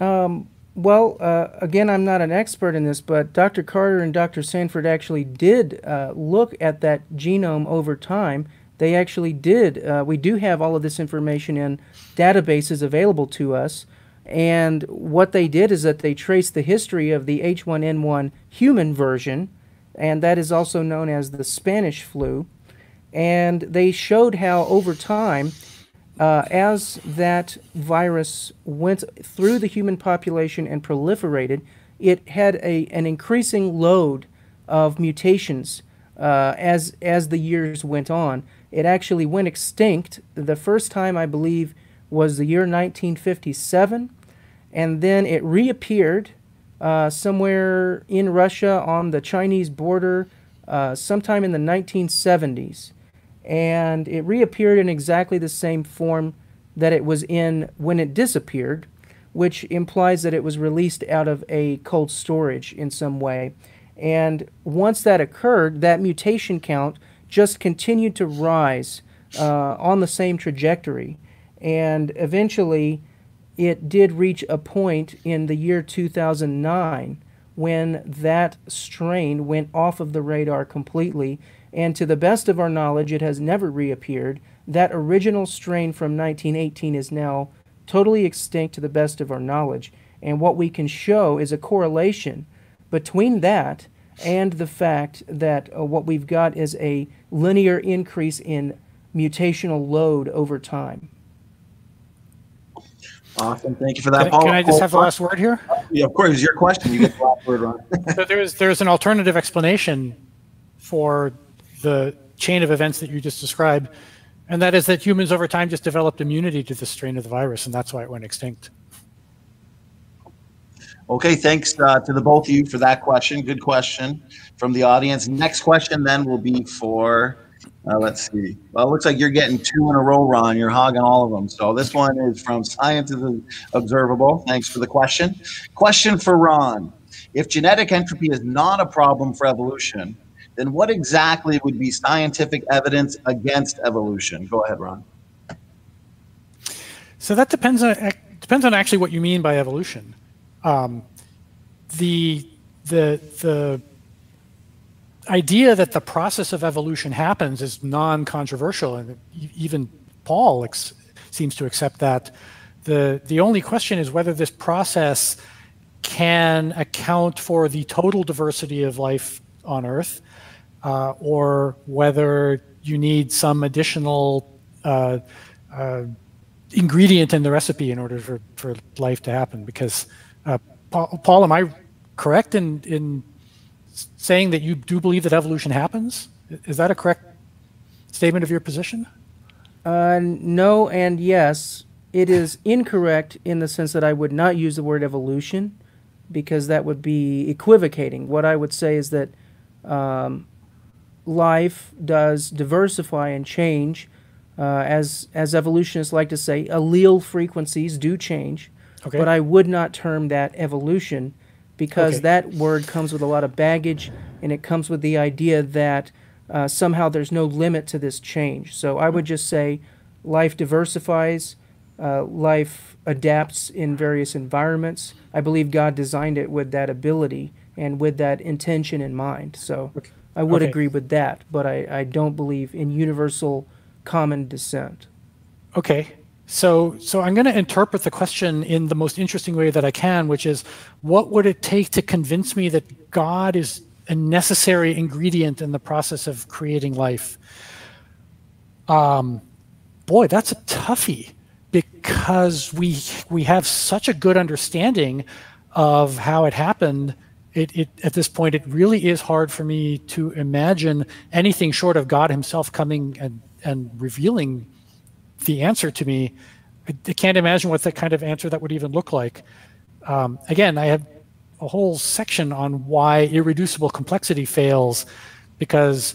Um, well, uh, again, I'm not an expert in this, but Dr. Carter and Dr. Sanford actually did uh, look at that genome over time they actually did. Uh, we do have all of this information in databases available to us. And what they did is that they traced the history of the H1N1 human version, and that is also known as the Spanish flu. And they showed how over time, uh, as that virus went through the human population and proliferated, it had a, an increasing load of mutations uh, as, as the years went on. It actually went extinct. The first time, I believe, was the year 1957, and then it reappeared uh, somewhere in Russia on the Chinese border uh, sometime in the 1970s. And it reappeared in exactly the same form that it was in when it disappeared, which implies that it was released out of a cold storage in some way. And once that occurred, that mutation count just continued to rise uh, on the same trajectory. And eventually, it did reach a point in the year 2009 when that strain went off of the radar completely. And to the best of our knowledge, it has never reappeared. That original strain from 1918 is now totally extinct to the best of our knowledge. And what we can show is a correlation between that and the fact that uh, what we've got is a linear increase in mutational load over time. Awesome. Thank you for that, Can, Paul. can I just have the last word here? Yeah, of course. It's your question. You get the last word, Ron. so there's there's an alternative explanation for the chain of events that you just described, and that is that humans over time just developed immunity to the strain of the virus, and that's why it went extinct. Okay, thanks uh, to the both of you for that question. Good question from the audience. Next question then will be for, uh, let's see. Well, it looks like you're getting two in a row, Ron. You're hogging all of them. So this one is from Science is Observable. Thanks for the question. Question for Ron. If genetic entropy is not a problem for evolution, then what exactly would be scientific evidence against evolution? Go ahead, Ron. So that depends on depends on actually what you mean by evolution. Um, the the the idea that the process of evolution happens is non-controversial, and even Paul seems to accept that. the The only question is whether this process can account for the total diversity of life on Earth, uh, or whether you need some additional uh, uh, ingredient in the recipe in order for, for life to happen. Because uh, Paul, Paul, am I correct in, in saying that you do believe that evolution happens? Is that a correct statement of your position? Uh, no, and yes. It is incorrect in the sense that I would not use the word evolution because that would be equivocating. What I would say is that um, life does diversify and change. Uh, as as evolutionists like to say, allele frequencies do change. Okay. But I would not term that evolution because okay. that word comes with a lot of baggage and it comes with the idea that uh, somehow there's no limit to this change. So I would just say life diversifies, uh, life adapts in various environments. I believe God designed it with that ability and with that intention in mind. So okay. I would okay. agree with that, but I, I don't believe in universal common descent. Okay. So, so I'm going to interpret the question in the most interesting way that I can, which is, what would it take to convince me that God is a necessary ingredient in the process of creating life? Um, boy, that's a toughie because we we have such a good understanding of how it happened. It, it, at this point, it really is hard for me to imagine anything short of God Himself coming and, and revealing the answer to me, I, can't imagine what that kind of answer that would even look like. Um, again, I have a whole section on why irreducible complexity fails, because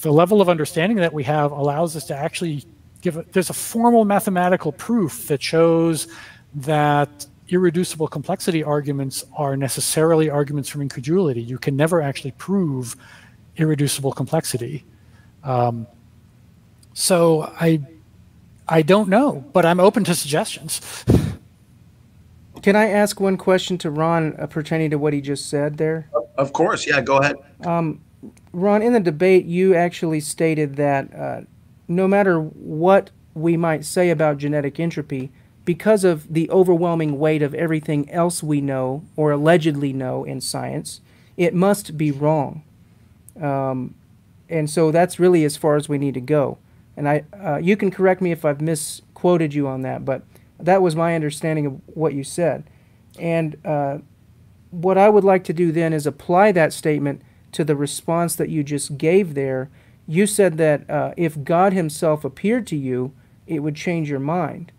the level of understanding that we have allows us to actually give. A, there's a formal mathematical proof that shows that irreducible complexity arguments are necessarily arguments from incredulity. You can never actually prove irreducible complexity. Um, so I I don't know, but I'm open to suggestions. Can I ask one question to Ron uh, pertaining to what he just said there? Of course, yeah, go ahead. Um, Ron, in the debate, you actually stated that uh, no matter what we might say about genetic entropy, because of the overwhelming weight of everything else we know or allegedly know in science, it must be wrong. Um, and so that's really as far as we need to go. And I, uh, you can correct me if I've misquoted you on that, but that was my understanding of what you said. And uh, what I would like to do then is apply that statement to the response that you just gave there. You said that uh, if God Himself appeared to you, it would change your mind.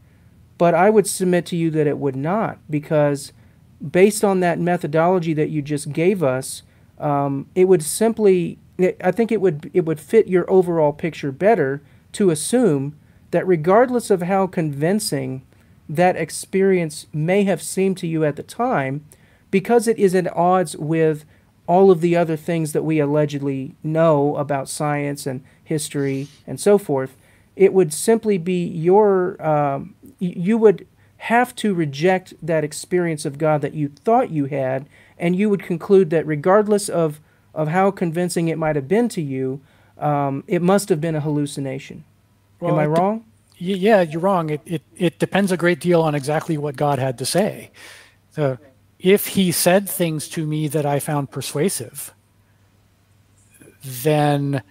But I would submit to you that it would not, because based on that methodology that you just gave us, um, it would simply, I think it would, it would fit your overall picture better to assume that regardless of how convincing that experience may have seemed to you at the time, because it is at odds with all of the other things that we allegedly know about science and history and so forth, it would simply be your, um, you would have to reject that experience of God that you thought you had, and you would conclude that regardless of, of how convincing it might have been to you, um, it must have been a hallucination. Well, Am I wrong? De- yeah, you're wrong. It, it, it depends a great deal on exactly what God had to say. So if he said things to me that I found persuasive, then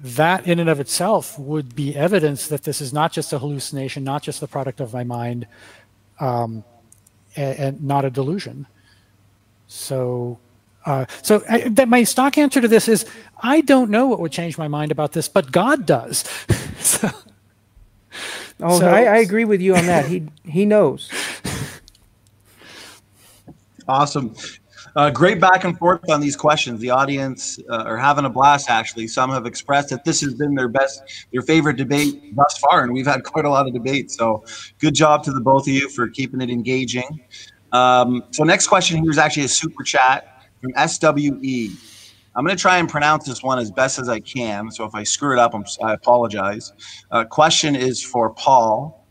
that in and of itself would be evidence that this is not just a hallucination, not just the product of my mind, um, and, and, not a delusion. So, uh, so I, that my stock answer to this is I don't know what would change my mind about this, but God does. so, oh, so, I, I agree with you on that. He he knows. Awesome. Uh, great back and forth on these questions. The audience uh, are having a blast. Actually, some have expressed that this has been their best, their favorite debate thus far, and we've had quite a lot of debate. So, good job to the both of you for keeping it engaging. Um, so, next question here is actually a super chat from SWE. I'm going to try and pronounce this one as best as I can. So, if I screw it up, I'm, i apologize. Uh, question is for Paul.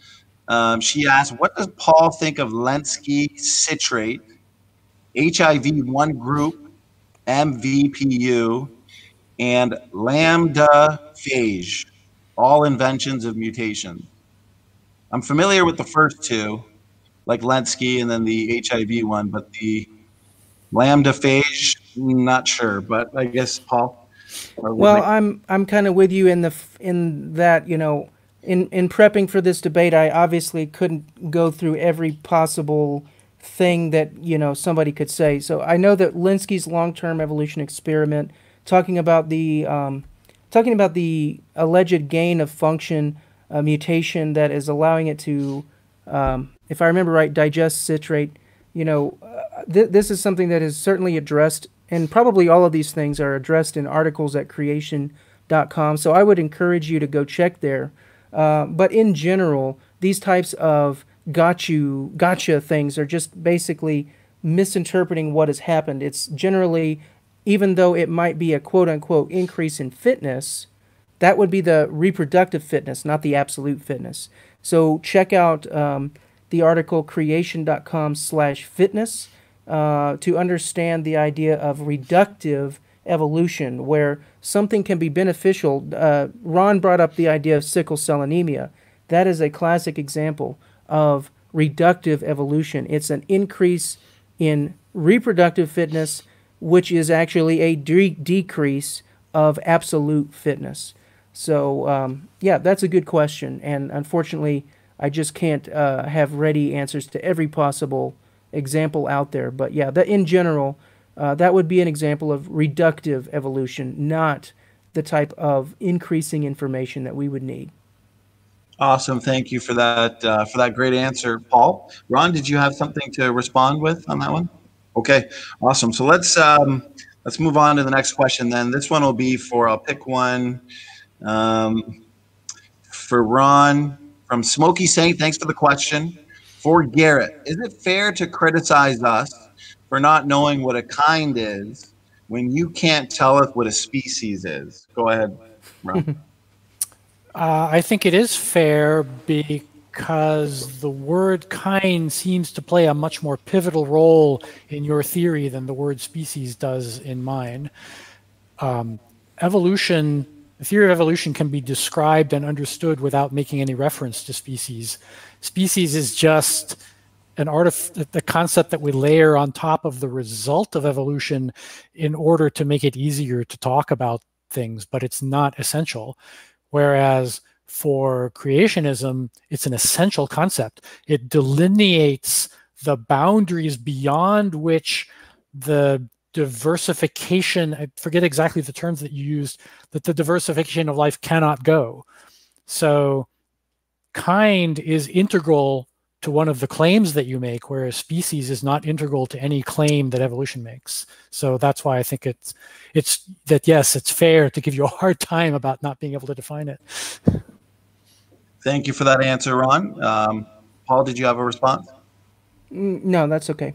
Um, she asked, "What does Paul think of Lenski citrate?" HIV one group, MVPU, and lambda phage, all inventions of mutation. I'm familiar with the first two, like Lenski and then the HIV one, but the lambda phage, not sure. But I guess Paul. Well, I'm I'm kind of with you in the in that you know in in prepping for this debate, I obviously couldn't go through every possible thing that you know somebody could say. So I know that Lenski's long-term evolution experiment, talking about the um, talking about the alleged gain of function uh, mutation that is allowing it to, um, if I remember right, digest citrate. You know, th- this is something that is certainly addressed, and probably all of these things are addressed in articles at creation.com. So I would encourage you to go check there. Uh, but in general, these types of got you gotcha things are just basically misinterpreting what has happened. It's generally, even though it might be a quote unquote increase in fitness, that would be the reproductive fitness, not the absolute fitness. So check out um, the article creation.com slash fitness uh, to understand the idea of reductive evolution, where something can be beneficial. Uh, Ron brought up the idea of sickle cell anemia. That is a classic example of reductive evolution. It's an increase in reproductive fitness, which is actually a de- decrease of absolute fitness. So, um, yeah, that's a good question. And unfortunately, I just can't uh, have ready answers to every possible example out there. But yeah, that in general, uh, that would be an example of reductive evolution, not the type of increasing information that we would need. Awesome. Thank you for that uh, for that great answer, Paul. Ron, did you have something to respond with on that one? Okay. Awesome. So let's um, let's move on to the next question. Then this one will be for I'll pick one um, for Ron from Smoky Saint. Thanks for the question. For Garret, is it fair to criticize us for not knowing what a kind is when you can't tell us what a species is? Go ahead, Ron. Uh, I think it is fair because the word kind seems to play a much more pivotal role in your theory than the word species does in mine. Um, evolution, the theory of evolution can be described and understood without making any reference to species. Species is just an art of the concept that we layer on top of the result of evolution in order to make it easier to talk about things, but it's not essential. Whereas for creationism, it's an essential concept. It delineates the boundaries beyond which the diversification, I forget exactly the terms that you used, that the diversification of life cannot go. So kind is integral to one of the claims that you make, whereas species is not integral to any claim that evolution makes. So that's why I think it's it's that yes, it's fair to give you a hard time about not being able to define it. Thank you for that answer, Ron. Um, Paul, did you have a response? No, that's okay.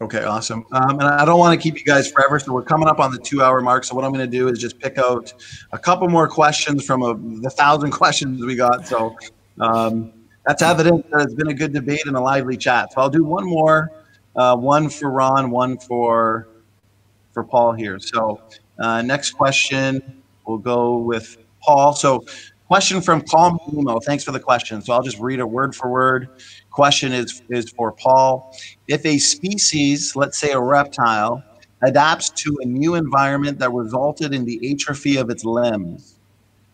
Okay, awesome. Um, and I don't want to keep you guys forever, so we're coming up on the two-hour mark. So what I'm going to do is just pick out a couple more questions from a, the thousand questions we got. So um, that's evidence that it's been a good debate and a lively chat. So I'll do one more, uh, one for Ron, one for for Paul here. So uh, next question, we'll go with Paul. So question from Paul Nemo. Thanks for the question. So I'll just read it word for word. Question is is for Paul. If a species, let's say a reptile, adapts to a new environment that resulted in the atrophy of its limbs,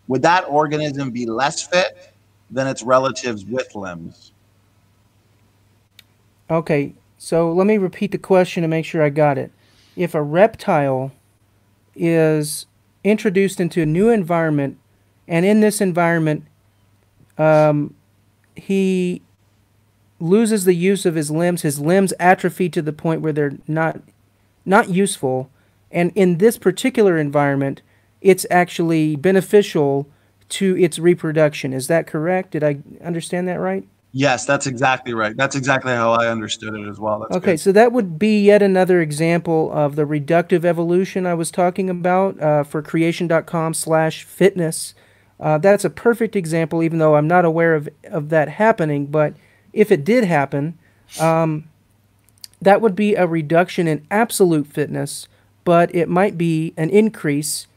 would that organism be less fit than its relatives with limbs? Okay, so let me repeat the question to make sure I got it. If a reptile is introduced into a new environment, and in this environment, um, he loses the use of his limbs. His limbs atrophy to the point where they're not not useful. And in this particular environment, it's actually beneficial to its reproduction. Is that correct? Did I understand that right? Yes, that's exactly right. That's exactly how I understood it as well. That's okay, good. so that would be yet another example of the reductive evolution I was talking about uh, for creation.com slash fitness. Uh, that's a perfect example, even though I'm not aware of, of that happening. But if it did happen, um, that would be a reduction in absolute fitness, but it might be an increase,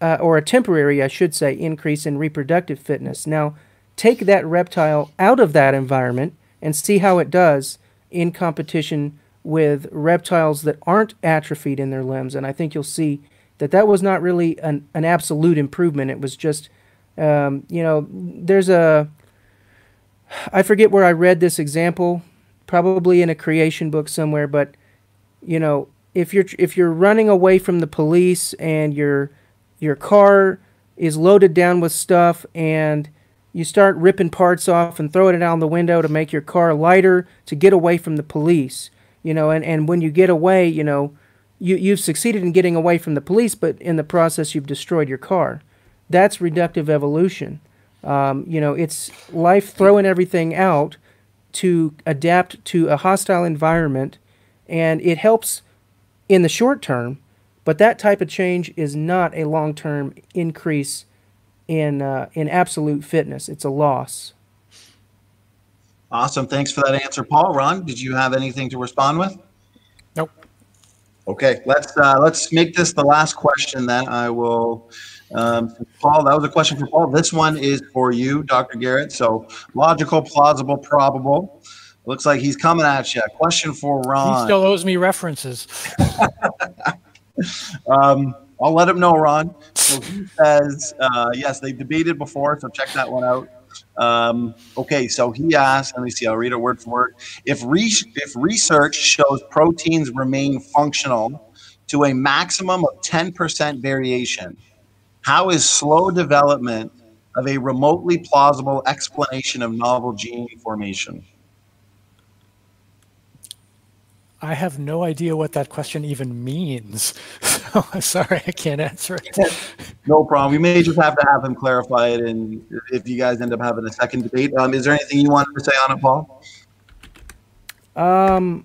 uh, or a temporary, I should say, increase in reproductive fitness. Now, take that reptile out of that environment and see how it does in competition with reptiles that aren't atrophied in their limbs. And I think you'll see that that was not really an, an absolute improvement. It was just, um, you know, there's a, I forget where I read this example, probably in a creation book somewhere, but, you know, if you're if you're running away from the police and your your car is loaded down with stuff and you start ripping parts off and throwing it out the window to make your car lighter to get away from the police. You know, and, and when you get away, you know, you, you've succeeded in getting away from the police, but in the process, you've destroyed your car. That's reductive evolution. Um, you know, it's life throwing everything out to adapt to a hostile environment, and it helps in the short term, but that type of change is not a long term increase in uh, in absolute fitness. It's a loss. Awesome. Thanks for that answer, Paul. Ron, did you have anything to respond with? Nope. Okay, let's uh, let's make this the last question. Then I will. Um, Paul, that was a question for Paul. This one is for you, Dr. Garret. So logical, plausible, probable. Looks like he's coming at you. Question for Ron. He still owes me references. um, I'll let him know, Ron. So he says, uh, yes, they debated before, so check that one out. Um, okay, so he asked, let me see, I'll read it word for word. If, re- if research shows proteins remain functional to a maximum of 10% variation, how is slow development of a remotely plausible explanation of novel gene formation? I have no idea what that question even means. So I'm sorry, I can't answer it. No problem. We may just have to have him clarify it, and if you guys end up having a second debate, um, is there anything you wanted to say on it, Paul? Um,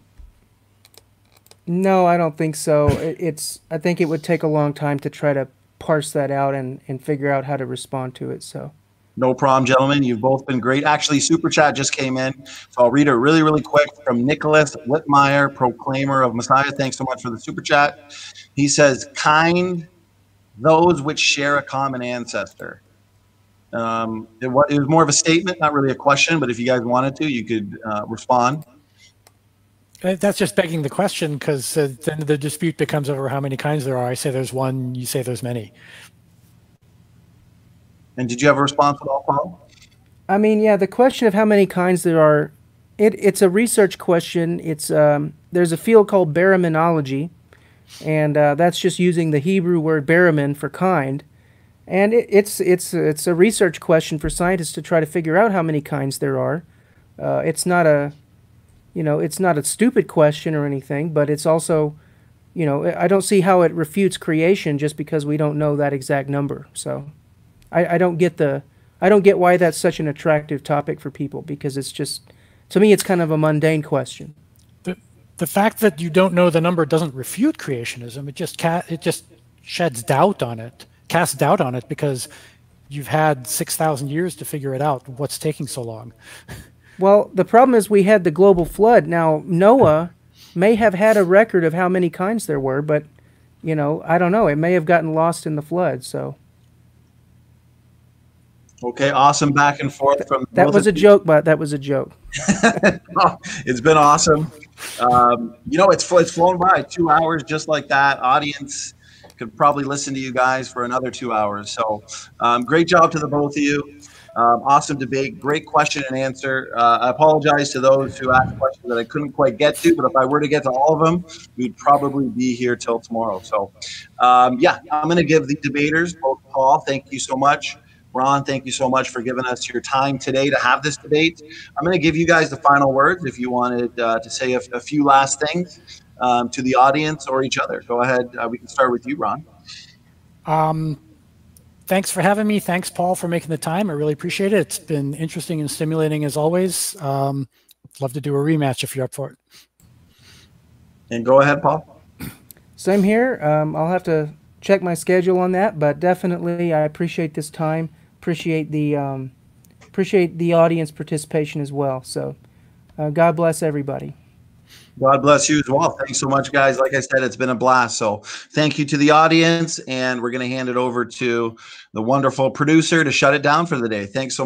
no, I don't think so. It's I think it would take a long time to try to parse that out and and figure out how to respond to it. So. No problem, gentlemen. You've both been great. Actually, super chat just came in, so I'll read it really, really quick from Nicholas Whitmire, proclaimer of Messiah. Thanks so much for the super chat. He says, "Kind, those which share a common ancestor." Um, it, wa- it was more of a statement, not really a question. But if you guys wanted to, you could uh, respond. Uh, That's just begging the question because uh, then the dispute becomes over how many kinds there are. I say there's one, you say there's many. And did you have a response at all, Paul? I mean, yeah, the question of how many kinds there are, it, it's a research question. It's um, there's a field called baraminology, and uh, that's just using the Hebrew word baramin for kind, and it, it's it's it's a research question for scientists to try to figure out how many kinds there are. Uh, it's not a, you know, it's not a stupid question or anything, but it's also, you know, I don't see how it refutes creation just because we don't know that exact number. So, I, I don't get the I don't get why that's such an attractive topic for people because it's just to me it's kind of a mundane question. The the fact that you don't know the number doesn't refute creationism. It just ca- it just sheds doubt on it, casts doubt on it because you've had six thousand years to figure it out. What's taking so long? Well, the problem is we had the global flood. Now Noah may have had a record of how many kinds there were, but you know I don't know. It may have gotten lost in the flood. So Okay, awesome back and forth from that was a joke, but that was a joke. it's been awesome. Um, you know, it's it's flown by two hours just like that. Audience could probably listen to you guys for another two hours. So, um, great job to the both of you. Um, awesome debate, great question and answer. Uh, I apologize to those who asked questions that I couldn't quite get to, but if I were to get to all of them, we'd probably be here till tomorrow. So, um, yeah, I'm going to give the debaters, both Paul, thank you so much. Ron, thank you so much for giving us your time today to have this debate. I'm going to give you guys the final words if you wanted uh, to say a, a few last things um, to the audience or each other. Go ahead. Uh, we can start with you, Ron. Um, thanks for having me. Thanks, Paul, for making the time. I really appreciate it. It's been interesting and stimulating as always. Um, love to do a rematch if you're up for it. And go ahead, Paul. Same here. Um, I'll have to check my schedule on that, but definitely I appreciate this time. Appreciate the um, appreciate the audience participation as well. So, uh, God bless everybody. God bless you as well. Thanks so much, guys. Like I said, it's been a blast. So thank you to the audience. And we're going to hand it over to the wonderful producer to shut it down for the day. Thanks so